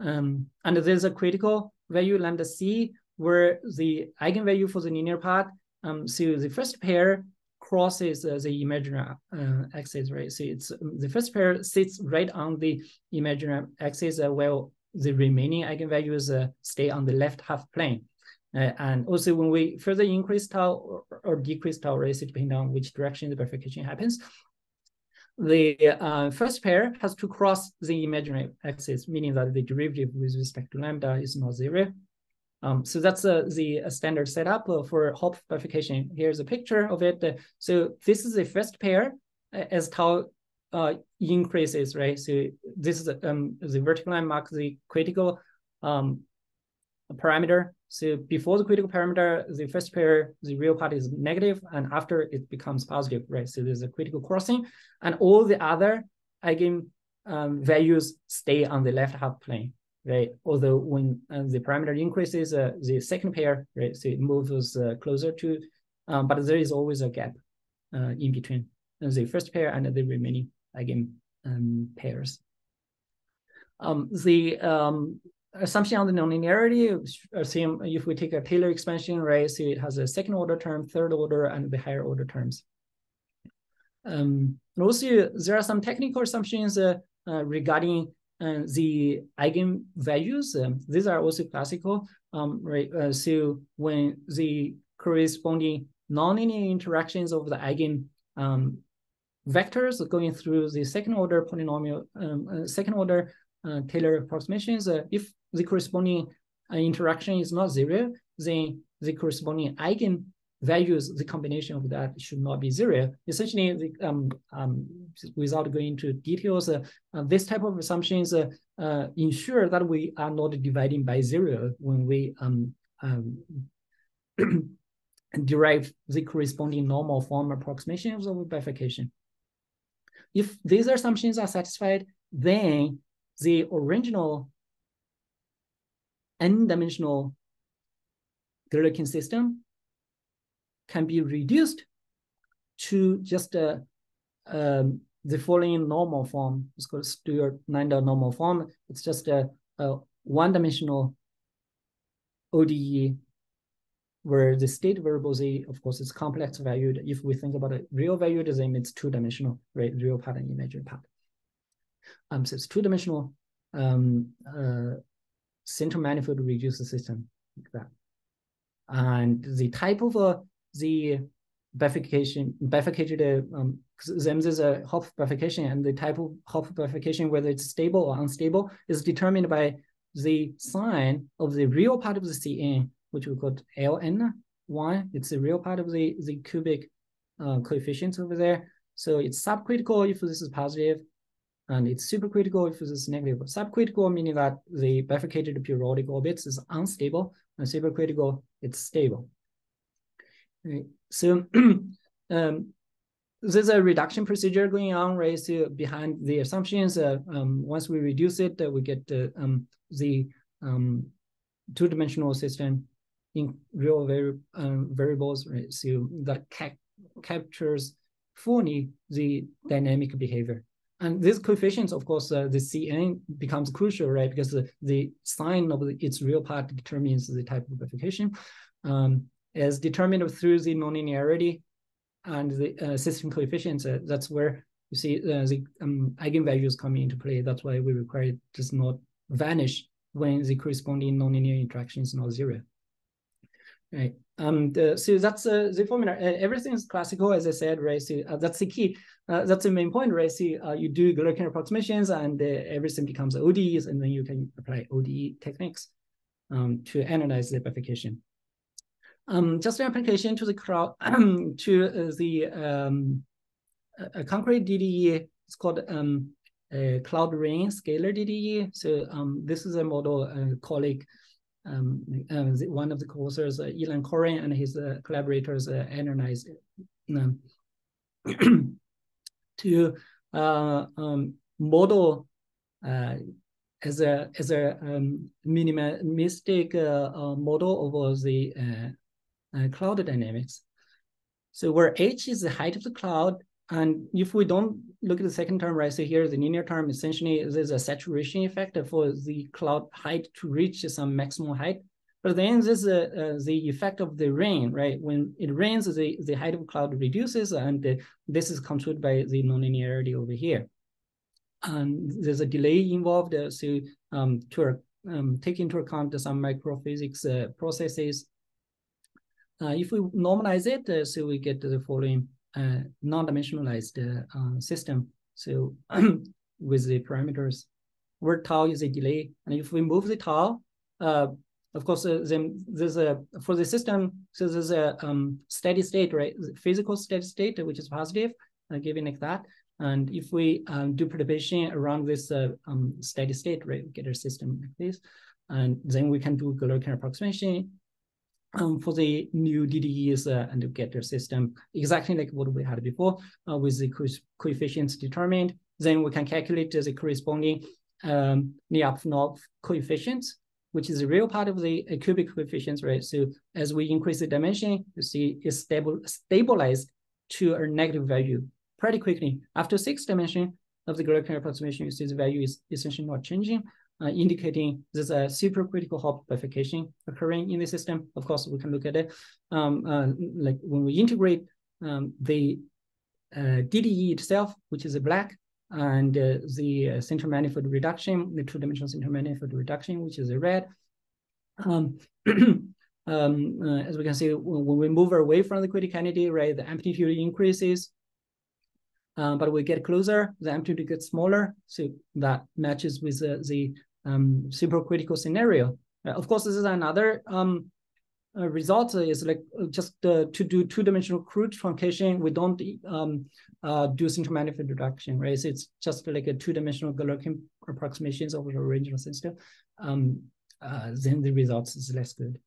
B: Um, and there's a critical value lambda c where the eigenvalue for the linear part, um, so the first pair crosses uh, the imaginary uh, axis, right? So it's um, the first pair sits right on the imaginary axis, uh, while the remaining eigenvalues uh, stay on the left half plane. Uh, and also when we further increase tau or, or decrease tau rates, depending on which direction the bifurcation happens, the uh, first pair has to cross the imaginary axis, meaning that the derivative with respect to lambda is not zero. Um, so that's uh, the standard setup uh, for Hopf bifurcation. Here's a picture of it. so this is the first pair uh, as tau uh, increases, right? So this is um, the vertical line marks the critical um, parameter. So before the critical parameter, the first pair, the real part is negative, and after it becomes positive, right? So there's a critical crossing, and all the other eigen um, values stay on the left half plane, right? Although when uh, the parameter increases, uh, the second pair, right, so it moves uh, closer to, um, but there is always a gap uh, in between the first pair and the remaining eigen um, pairs. Um, the um, assumption on the nonlinearity, assume if we take a Taylor expansion, right, so it has a second order term, third order, and the higher order terms. Um, and also, there are some technical assumptions uh, uh, regarding uh, the eigenvalues. Um, these are also classical, um, right? Uh, so when the corresponding nonlinear interactions of the eigen um, vectors going through the second order polynomial, um, uh, second order uh, Taylor approximations, uh, if the corresponding uh, interaction is not zero, then the corresponding eigen values, the combination of that should not be zero. Essentially, the, um, um, without going into details, uh, uh, this type of assumptions uh, uh, ensure that we are not dividing by zero when we um, um derive the corresponding normal form approximations of bifurcation. If these assumptions are satisfied, then the original n-dimensional Galerkin system can be reduced to just uh, um, the following normal form. It's called Stuart-Landau normal form. It's just a, a one-dimensional ODE where the state variable z, of course, is complex valued. If we think about a real valued, then it's two-dimensional, right? Real part and imaginary part. Um, so it's two-dimensional um, uh, central manifold reduced system like that. And the type of uh, the bifurcation, bifurcated, um, then there's a Hopf bifurcation and the type of Hopf bifurcation, whether it's stable or unstable, is determined by the sign of the real part of the Cn, which we call Ln1. It's the real part of the, the cubic uh, coefficients over there. So it's subcritical if this is positive, and it's supercritical if this is negative. Subcritical meaning that the bifurcated periodic orbits is unstable, and supercritical, it's stable. Right. So um, there's a reduction procedure going on, right? So behind the assumptions, uh, um, once we reduce it, uh, we get uh, um, the um, two-dimensional system in real um, variables, right? So that ca captures fully the dynamic behavior. And these coefficients, of course, uh, the Cn becomes crucial, right? Because the, the sign of the, its real part determines the type of bifurcation. Um, is determined through the nonlinearity and the uh, system coefficients. Uh, that's where you see uh, the um, eigenvalues coming into play. That's why we require it does not vanish when the corresponding nonlinear interaction is not zero. Right. Um. The, so that's uh, the formula. Uh, everything is classical, as I said. Right. So uh, that's the key. That's the main point. Right. So you do Galerkin approximations, and everything becomes ODEs, and then you can apply ODE techniques um, to analyze the bifurcation. Um, just an application to the crowd to uh, the um, a, concrete DDE. It's called um, Cloud Rain Scalar DDE. So um, this is a model a colleague, um, uh, one of the co-authors, uh, Ilan Koren, and his uh, collaborators uh, analyzed um, to uh, um, model uh, as a as a um, minimalistic uh, model over the uh, cloud dynamics. So where h is the height of the cloud, and if we don't look at the second term, right, so here the linear term, essentially there's a saturation effect for the cloud height to reach some maximum height. But then there's a, uh, the effect of the rain, right? When it rains, the, the height of cloud reduces, and uh, this is controlled by the nonlinearity over here. And there's a delay involved, uh, so um, to um, take into account some microphysics uh, processes uh, if we normalize it, uh, so we get the following uh, non-dimensionalized system. So with the parameters, where tau is a delay, and if we move the tau, of course, uh, then there's a for the system. So there's a um, steady state, right? Physical steady state, which is positive, uh, given like that. And if we um, do perturbation around this uh, um, steady state, right, we get a system like this. And then we can do Galerkin approximation um, for the new DDEs uh, and get their system exactly like what we had before uh, with the co coefficients determined. Then we can calculate the corresponding um, Lyapunov coefficients, which is a real part of the uh, cubic coefficients, right? So as we increase the dimension, you see it's stable, stabilized to a negative value pretty quickly. After six dimension of the Galerkin approximation, you see the value is essentially not changing uh, indicating there's a supercritical Hopf bifurcation occurring in the system. Of course, we can look at it. Um, uh, like when we integrate um, the uh, DDE itself, which is a black, and uh, the uh, center manifold reduction, the two-dimensional center manifold reduction, which is a red. Um, um, uh, as we can see, when we move away from the criticality, right, the amplitude increases, um, but we get closer, the amplitude gets smaller. So that matches with uh, the um, supercritical scenario. Uh, of course, this is another um, uh, result is like uh, just uh, to do two-dimensional crude truncation. We don't um, uh, do center manifold reduction, right? So it's just like a two-dimensional Galerkin approximations of the original system. Um, then the results is less good.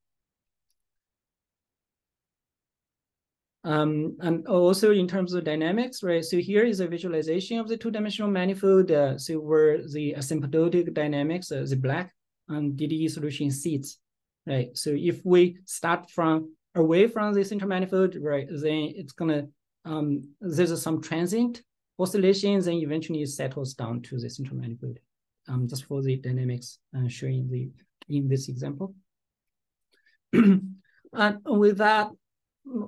B: Um, and also in terms of dynamics, right? So here is a visualization of the two-dimensional manifold. Uh, so where the asymptotic dynamics, uh, the black and DDE solution seats, right? So if we start from away from the center manifold, right, then it's gonna, um, there's some transient oscillations and eventually it settles down to the center manifold. Um, just for the dynamics uh, showing the in this example. and with that,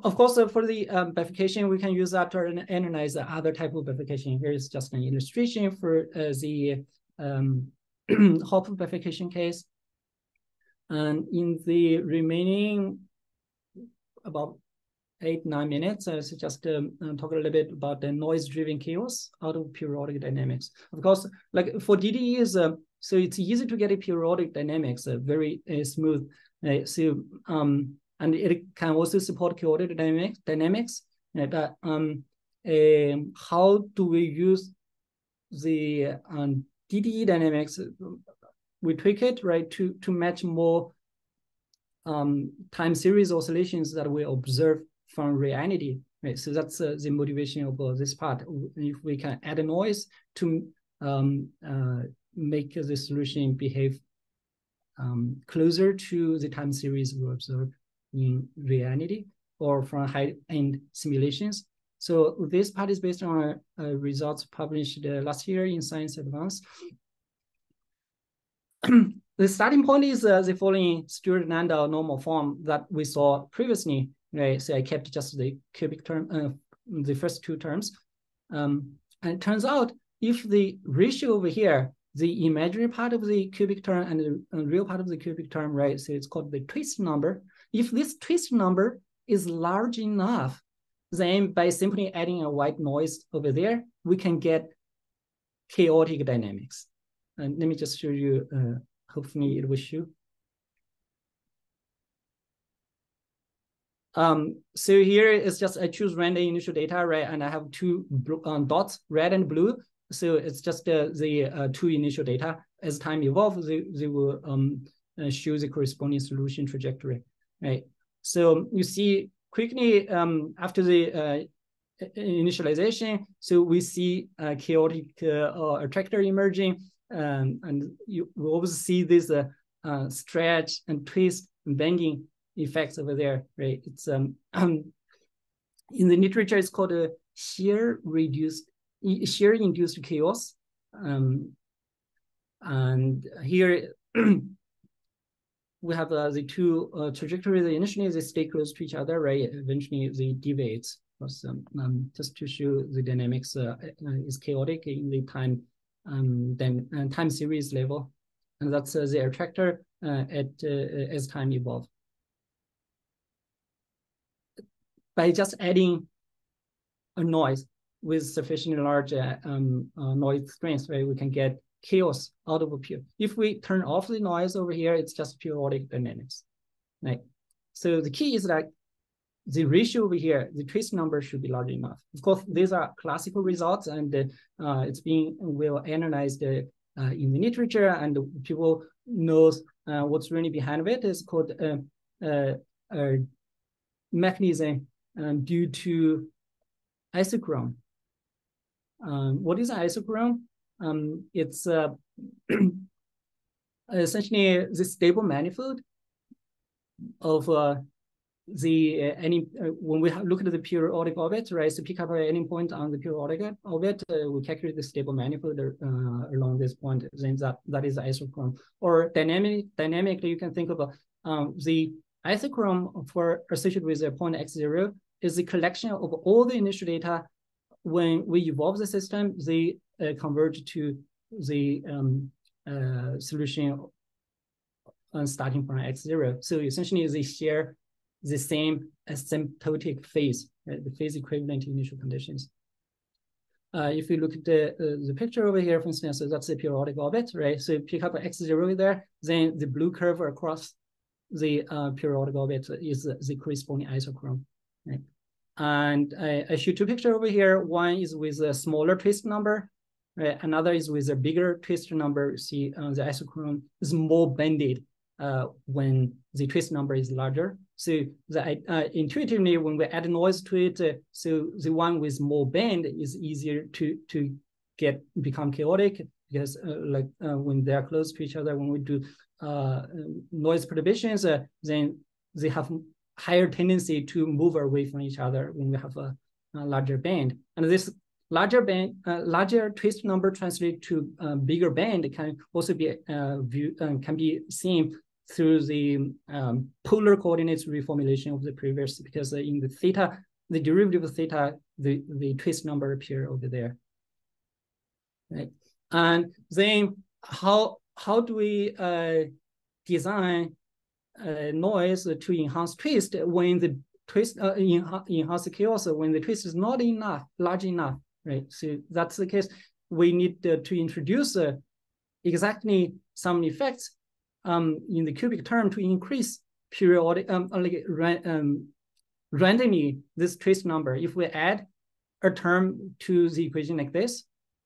B: of course, uh, for the um, bifurcation, we can use that to analyze the other type of bifurcation. Here is just an illustration for uh, the um, Hopf bifurcation case. And in the remaining about eight, nine minutes, I so just um, uh, talk a little bit about the noise-driven chaos out of periodic dynamics. Of course, like for DDEs, uh, so it's easy to get a periodic dynamics, uh, very uh, smooth. so um, and it can also support chaotic dynamics. dynamics um, um, how do we use the um, DDE dynamics? We tweak it right to to match more um, time series oscillations that we observe from reality. Right, so that's uh, the motivation of uh, this part. If we can add a noise to um, uh, make the solution behave um, closer to the time series we observe in reality or from high-end simulations. So this part is based on uh, results published uh, last year in Science Advance. the starting point is uh, the following Stuart-Landau normal form that we saw previously. Right, so I kept just the cubic term, uh, the first two terms. Um, and it turns out if the ratio over here, the imaginary part of the cubic term and the real part of the cubic term, right? So it's called the twist number. If this twist number is large enough, then by simply adding a white noise over there, we can get chaotic dynamics. And let me just show you, uh, hopefully it will show. Um, so here is just I choose random initial data, right? And I have two um, dots, red and blue. So it's just uh, the uh, two initial data. As time evolves, they, they will um, uh, show the corresponding solution trajectory right? So you see quickly um, after the uh, initialization, so we see a chaotic uh, attractor emerging, um, and you will always see this uh, uh, stretch and twist and bending effects over there, right? It's um, in the literature, it's called a shear reduced, shear induced chaos. Um, and here we have uh, the two uh, trajectories. Initially, they stay close to each other, right? Eventually, they deviate. Um, um, just to show the dynamics uh, uh is chaotic in the time um, then uh, time series level, and that's uh, the attractor at as time evolves. By just adding a noise with sufficiently large um, noise strength, right, we can get chaos out of pure. If we turn off the noise over here, it's just periodic dynamics, right? So the key is that the ratio over here, the twist number should be large enough. Of course, these are classical results and uh, it's being well analyzed uh, uh, in the literature and people knows uh, what's really behind it is called a mechanism um, due to isochrone. Um, what is isochrone? Um, it's uh, essentially the stable manifold of uh, the uh, any uh, when we look at the periodic orbit, right? So pick up any point on the periodic orbit, uh, we calculate the stable manifold uh, along this point. Then that that is isochrone. Or dynamic dynamically, you can think of um, the isochrone for associated with a point x zero is the collection of all the initial data. When we evolve the system, they uh, converge to the um, uh, solution starting from x zero. So essentially, they share the same asymptotic phase, right? the phase equivalent to initial conditions. Uh, if you look at the uh, the picture over here, for instance, so that's the periodic orbit, right? So you pick up x zero there, then the blue curve across the uh, periodic orbit is the corresponding isochrone, right? And I, I show two pictures over here. One is with a smaller twist number, right? Another is with a bigger twist number. You See, uh, the isochrone is more bended uh, when the twist number is larger. So the, uh, intuitively, when we add noise to it, uh, so the one with more bend is easier to to get become chaotic because uh, like uh, when they are close to each other, when we do uh, noise perturbations, then they have higher tendency to move away from each other when we have a, a larger band. And this larger band, uh, larger twist number translate to uh, bigger band can also be uh, view, can be seen through the um, polar coordinates reformulation of the previous, because in the theta, the derivative of theta, the, the twist number appear over there. Right. And then how how do we uh, design uh, noise to enhance twist when the twist uh, enhance chaos when the twist is not enough, large enough, right? So that's the case. We need uh, to introduce uh, exactly some effects um, in the cubic term to increase periodic um, like um, randomly this twist number. If we add a term to the equation like this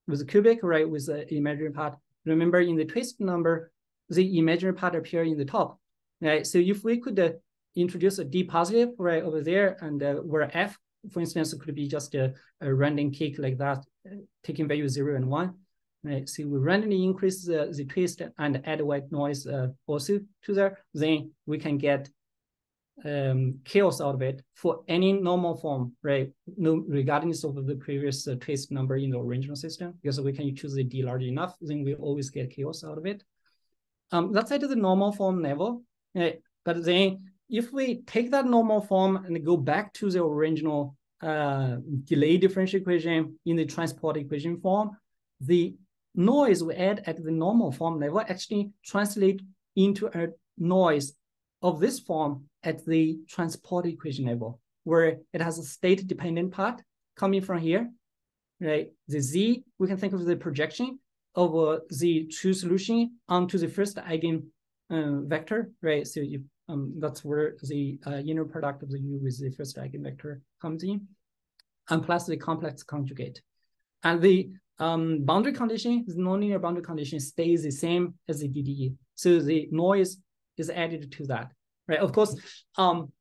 B: with the cubic, right, with the imaginary part, remember in the twist number, the imaginary part appear in the top, right? So if we could uh, introduce a d positive right over there and uh, where f, for instance, it could be just a, a random kick like that, uh, taking value zero and one, right? So we randomly increase the, the twist and add white noise uh, also to there, then we can get um, chaos out of it for any normal form, right? No, regardless of the previous uh, twist number in the original system, because we can choose the D large enough, then we always get chaos out of it. Um, that's at the normal form level, right? But then if we take that normal form and go back to the original uh, delay differential equation in the transport equation form, the noise we add at the normal form level actually translate into a noise of this form at the transport equation level, where it has a state dependent part coming from here, right? The Z, we can think of the projection of uh, the true solution onto the first eigen uh, vector, right? So you, um, that's where the uh, inner product of the U with the first eigenvector comes in, and plus the complex conjugate. And the um, boundary condition, the nonlinear boundary condition stays the same as the DDE. So the noise is added to that, right? Of course, um,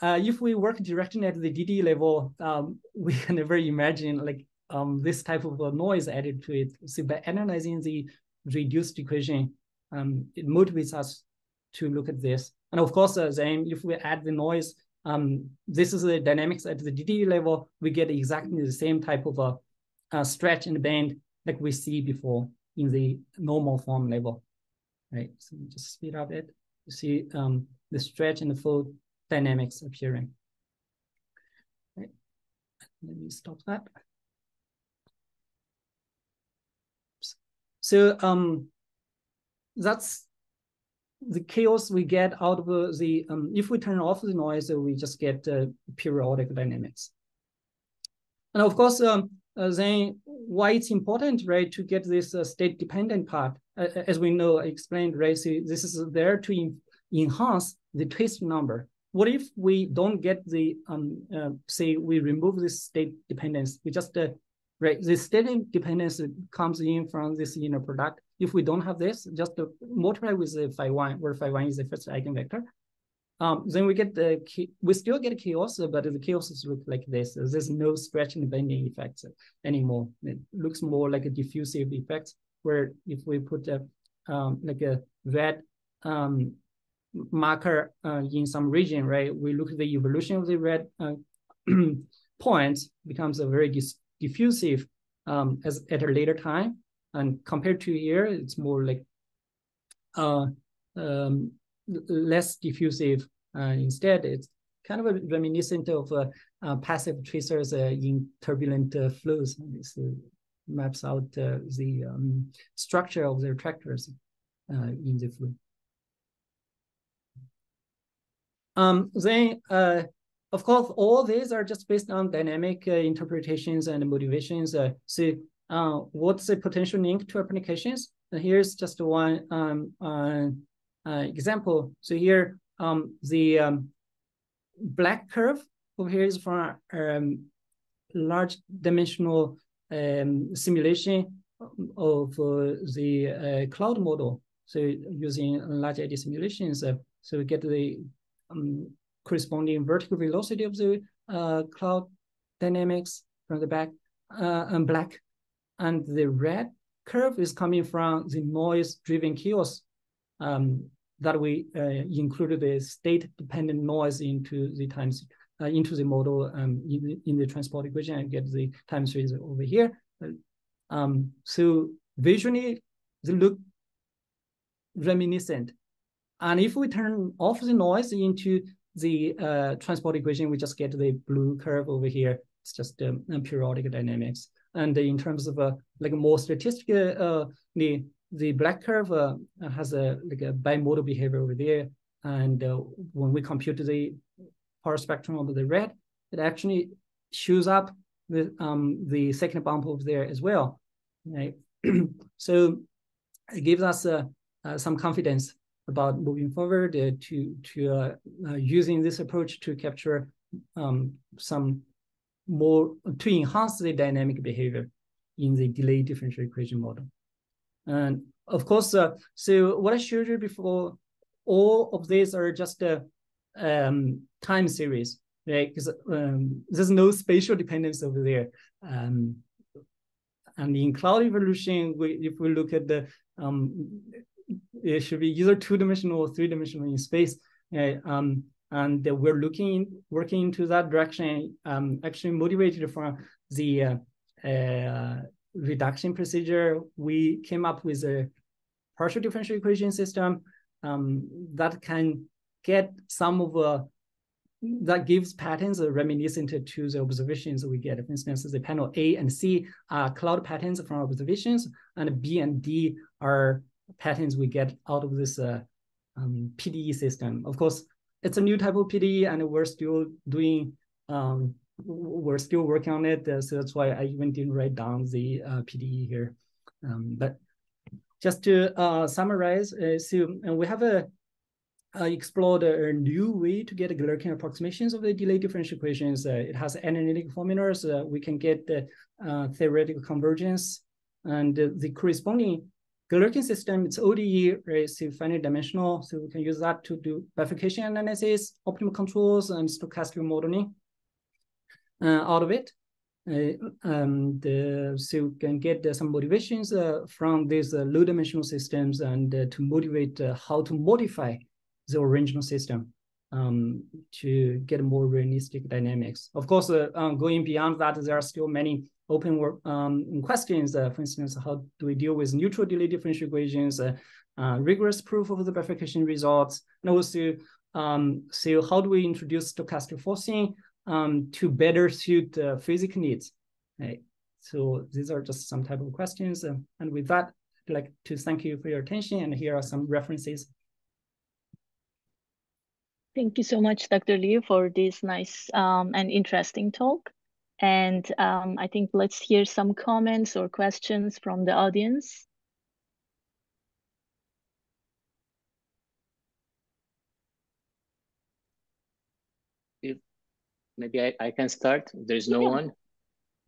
B: uh, if we work directly at the DDE level, um, we can never imagine like um, this type of noise added to it. So by analyzing the reduced equation, um, it motivates us to look at this. And of course, uh, then if we add the noise, um, this is the dynamics at the DDE level, we get exactly the same type of a uh, stretch and bend like we see before in the normal form level, right? So just speed up it. You see um, the stretch and the full dynamics appearing. Right. Let me stop that. So um, that's the chaos we get out of the, um, if we turn off the noise, we just get uh, periodic dynamics. And of course, um, uh, then why it's important, right, to get this uh, state dependent part, uh, as we know, I explained, right, so this is there to enhance the twist number. What if we don't get the, um, uh, say we remove this state dependence, we just uh, right? The state dependence comes in from this inner product. If we don't have this, just multiply with the phi one, where phi one is the first eigenvector. Um, then we get the key, we still get chaos, but the chaos look like this. There's no stretching bending effects anymore. It looks more like a diffusive effect, where if we put a um, like a red um, marker uh, in some region, right? We look at the evolution of the red uh, points becomes a very diffusive um, as at a later time. And compared to here, it's more like uh, um, less diffusive. Uh, instead, it's kind of reminiscent of uh, uh, passive tracers uh, in turbulent uh, flows. This uh, maps out the um, structure of the attractors in the fluid. Um, then, of course, all these are just based on dynamic interpretations and motivations. so what's the potential link to applications? And here's just one um, uh, example. So here, um, the um, black curve over here is from um, large dimensional um, simulation of uh, the uh, cloud model. So using large eddy simulations, uh, so we get the um, corresponding vertical velocity of the uh, cloud dynamics from the back uh, and black. And the red curve is coming from the noise-driven chaos um, that we uh, included the state-dependent noise into the times uh, into the model um, in, in the transport equation and get the time series over here. Um, so visually, they look reminiscent. And if we turn off the noise into the uh, transport equation, we just get the blue curve over here. It's just um, periodic dynamics. And in terms of uh, like more statistical, uh, the the black curve uh, has a like a bimodal behavior over there. And uh, when we compute the power spectrum of the red, it actually shows up the um, the second bump over there as well. Right? so it gives us uh, uh, some confidence about moving forward to to using this approach to capture um, some more to enhance the dynamic behavior in the delay differential equation model. And of course, uh, so what I showed you before, all of these are just a um, time series, right? Because um, there's no spatial dependence over there. Um, and in cloud evolution, we, if we look at the, um, it should be either two-dimensional or three-dimensional in space. Uh, um, and we're looking, working into that direction, um, actually motivated from the uh, uh, reduction procedure, we came up with a partial differential equation system um, that can get some of uh, that gives patterns reminiscent to the observations we get. For instance, the panel A and C are cloud patterns from observations, and B and D are patterns we get out of this uh, um, PDE system. Of course, it's a new type of PDE, and we're still doing um, we're still working on it. Uh, so that's why I even didn't write down the uh, PDE here. Um, but just to uh, summarize, uh, so and we have a uh, explored a new way to get Galerkin approximations of the delay differential equations. Uh, it has analytic formulas. we can get the theoretical convergence and the corresponding Galerkin system, it's ODE? So finite dimensional. So we can use that to do bifurcation analysis, optimal controls, and stochastic modeling uh, out of it. Uh, um, so you can get uh, some motivations from these low dimensional systems and to motivate how to modify the original system um, to get more realistic dynamics. Of course, uh, um, going beyond that, there are still many open um, questions. Uh, for instance, how do we deal with neutral delay differential equations, uh, rigorous proof of the bifurcation results, and also um, so how do we introduce stochastic forcing um, to better suit uh, physics needs. Right. So these are just some type of questions. Uh, and with that, I'd like to thank you for your attention. And here are some references.
A: Thank you so much, Dr. Liu, for this nice um, and interesting talk. And um, I think let's hear some comments or questions from the audience.
C: If maybe I, I can start. There's no yeah. one.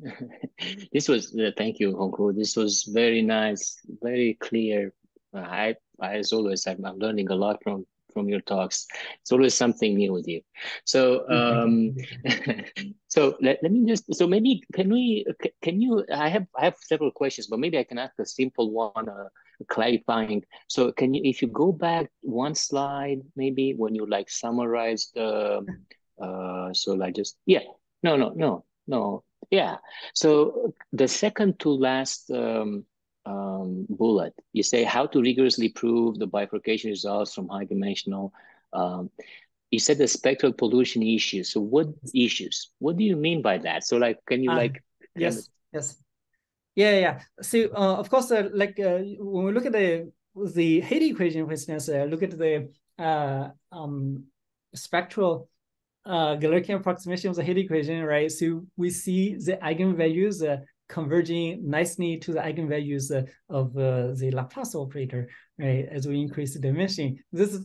C: this was uh, thank you Honghu. This was very nice, very clear. I, I as always, I'm, I'm learning a lot from from your talks. It's always something new with you. So um, so let, let me just so maybe can we can you I have I have several questions, but maybe I can ask a simple one, uh, clarifying. So can you if you go back one slide, maybe when you like summarize the uh so like just yeah no no no no yeah so the second to last um um, bullet. You say how to rigorously prove the bifurcation results from high dimensional. Um, you said the spectral pollution issues. So what issues? What do you mean by that? So like, can you uh, like?
B: Yes, yes, yeah, yeah. So uh, of course, uh, like uh, when we look at the the heat equation, for instance, uh, look at the uh, um, spectral uh, Galerkin approximation of the heat equation, right? So we see the eigenvalues uh, converging nicely to the eigenvalues uh, of uh, the Laplace operator, right? As we increase the dimension, this is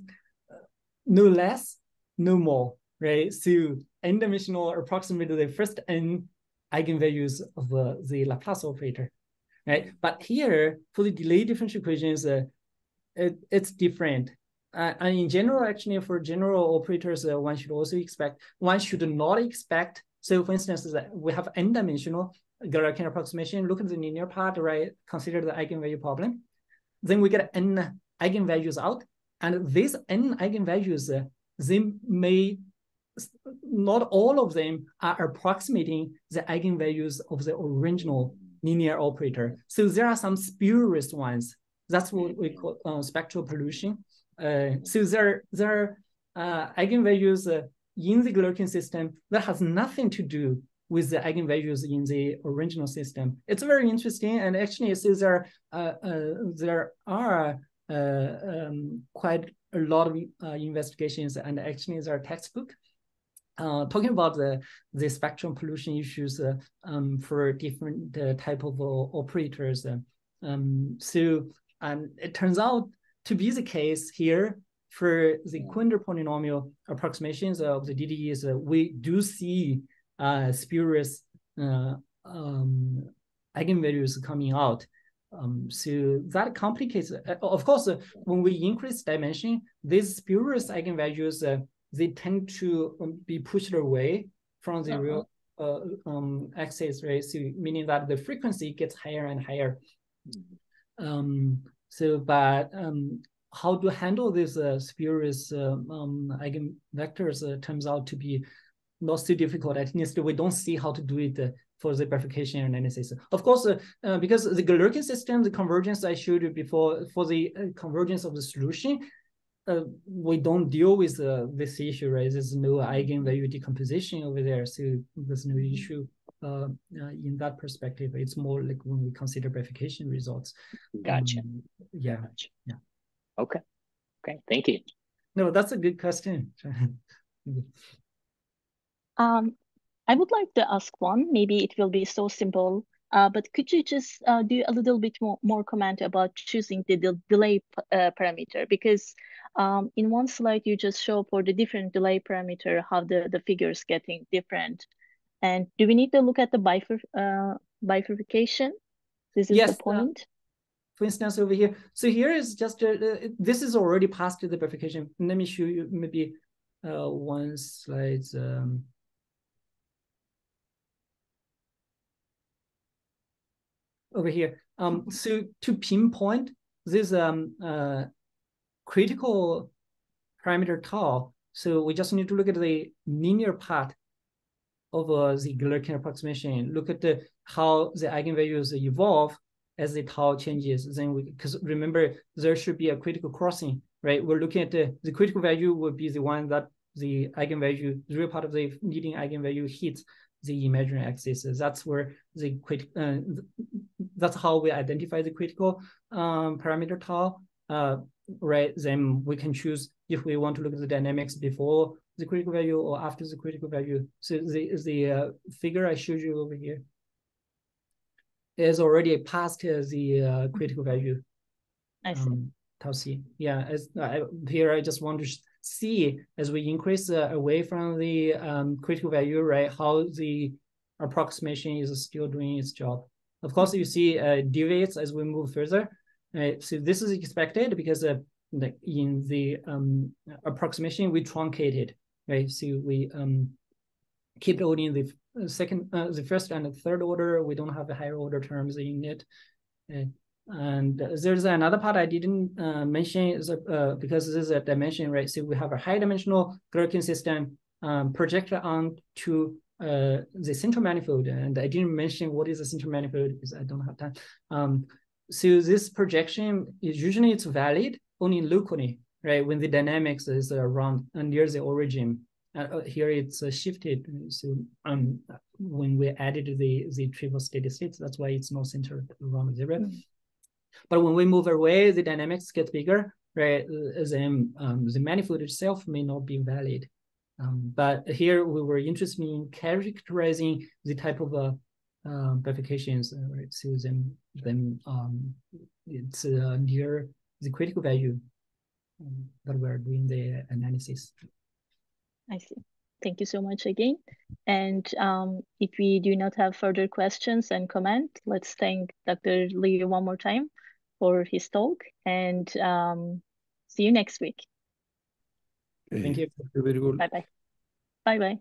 B: no less, no more, right? So n-dimensional approximately the first n eigenvalues of uh, the Laplace operator, right? But here for the delay differential equations, uh, it, it's different. And in general, actually, for general operators, uh, one should also expect, one should not expect. So, for instance, we have n-dimensional Galerkin approximation, look at the linear part, right? Consider the eigenvalue problem. Then we get n eigenvalues out. And these n eigenvalues, uh, they may, not all of them are approximating the eigenvalues of the original linear operator. So there are some spurious ones. That's what we call uh, spectral pollution. Uh, so there, there are uh, eigenvalues uh, in the Galerkin system that has nothing to do with the eigenvalues in the original system. It's very interesting, and actually, says there uh, uh, there are uh, um, quite a lot of uh, investigations, and actually, there are textbook uh, talking about the the spectrum pollution issues uh, um, for different type of operators. Um, so, and it turns out to be the case here for the Koornwinder polynomial approximations of the DDEs. we do see uh, spurious uh, um, eigenvalues coming out. Um, so that complicates. Uh, of course, uh, when we increase dimension, these spurious eigenvalues uh, they tend to um, be pushed away from the uh -huh. real uh, um, axis, right? So meaning that the frequency gets higher and higher. Um, so, but um, how to handle these uh, spurious um, eigenvectors turns out to be not so difficult. At least we don't see how to do it uh, for the verification analysis. Of course, uh, uh, because the Galerkin system, the convergence I showed you before, for the uh, convergence of the solution, uh, we don't deal with uh, this issue, right? There's no eigenvalue decomposition over there, so there's no issue in that perspective. It's more like when we consider verification results.
C: Gotcha.
B: Um, yeah.
C: Gotcha.
B: Yeah.
C: Okay. Okay. Thank you.
B: No, that's a good question.
A: Um, I would like to ask one. Maybe it will be so simple. Uh, but could you just uh, do a little bit more, more comment about choosing the del delay uh, parameter? Because um, in one slide, you just show for the different delay parameter how the, the figures getting different. And do we need to look at the bifur uh, bifurcation? This is yes, the uh, point.
B: for instance, over here. So here is just, uh, this is already past the bifurcation. Let me show you maybe one slide. Um, over here. Um, mm-hmm. so to pinpoint this um, uh, critical parameter tau, so we just need to look at the linear part of uh, the Galerkin approximation. Look at the how the eigenvalues evolve as the tau changes. Then we, because remember there should be a critical crossing, right? We're looking at the the critical value would be the one that the eigenvalue, the real part of the leading eigenvalue hits the imaginary axis. That's where the crit uh, that's how we identify the critical um, parameter tau. Uh, right, then we can choose if we want to look at the dynamics before the critical value or after the critical value. So the the uh, figure I showed you over here is already past the uh, critical value.
A: I see. Um,
B: tau c. Yeah, as I, here I just want to see as we increase uh, away from the um, critical value, right, how the approximation is still doing its job. Of course, you see uh, deviates as we move further. Right? So this is expected because uh, in the um, approximation, we truncated, right? So we um, keep only the uh, second, uh, the first and the third order. We don't have the higher order terms in it. Uh, and there's another part I didn't uh, mention is uh, because this is a dimension, right? So we have a high dimensional Galerkin system um, projected onto uh, the central manifold. And I didn't mention what is the central manifold because I don't have time. Um, so this projection is usually it's valid only in locally, right? When the dynamics is around uh, near the origin. Uh, here it's uh, shifted. So um, when we added the the trivial steady states, that's why it's not centered around zero. Mm -hmm. But when we move away, the dynamics get bigger, right? Then um, the manifold itself may not be valid. Um, but here we were interested in characterizing the type of uh, uh, bifurcations, right? So then, then um, it's uh, near the critical value um, that we're doing the analysis.
A: I see. Thank you so much again. And um, if we do not have further questions and comment, let's thank Dr. Lee one more time for his talk and um, see you next week.
B: Thank you.
A: Bye bye. Bye bye.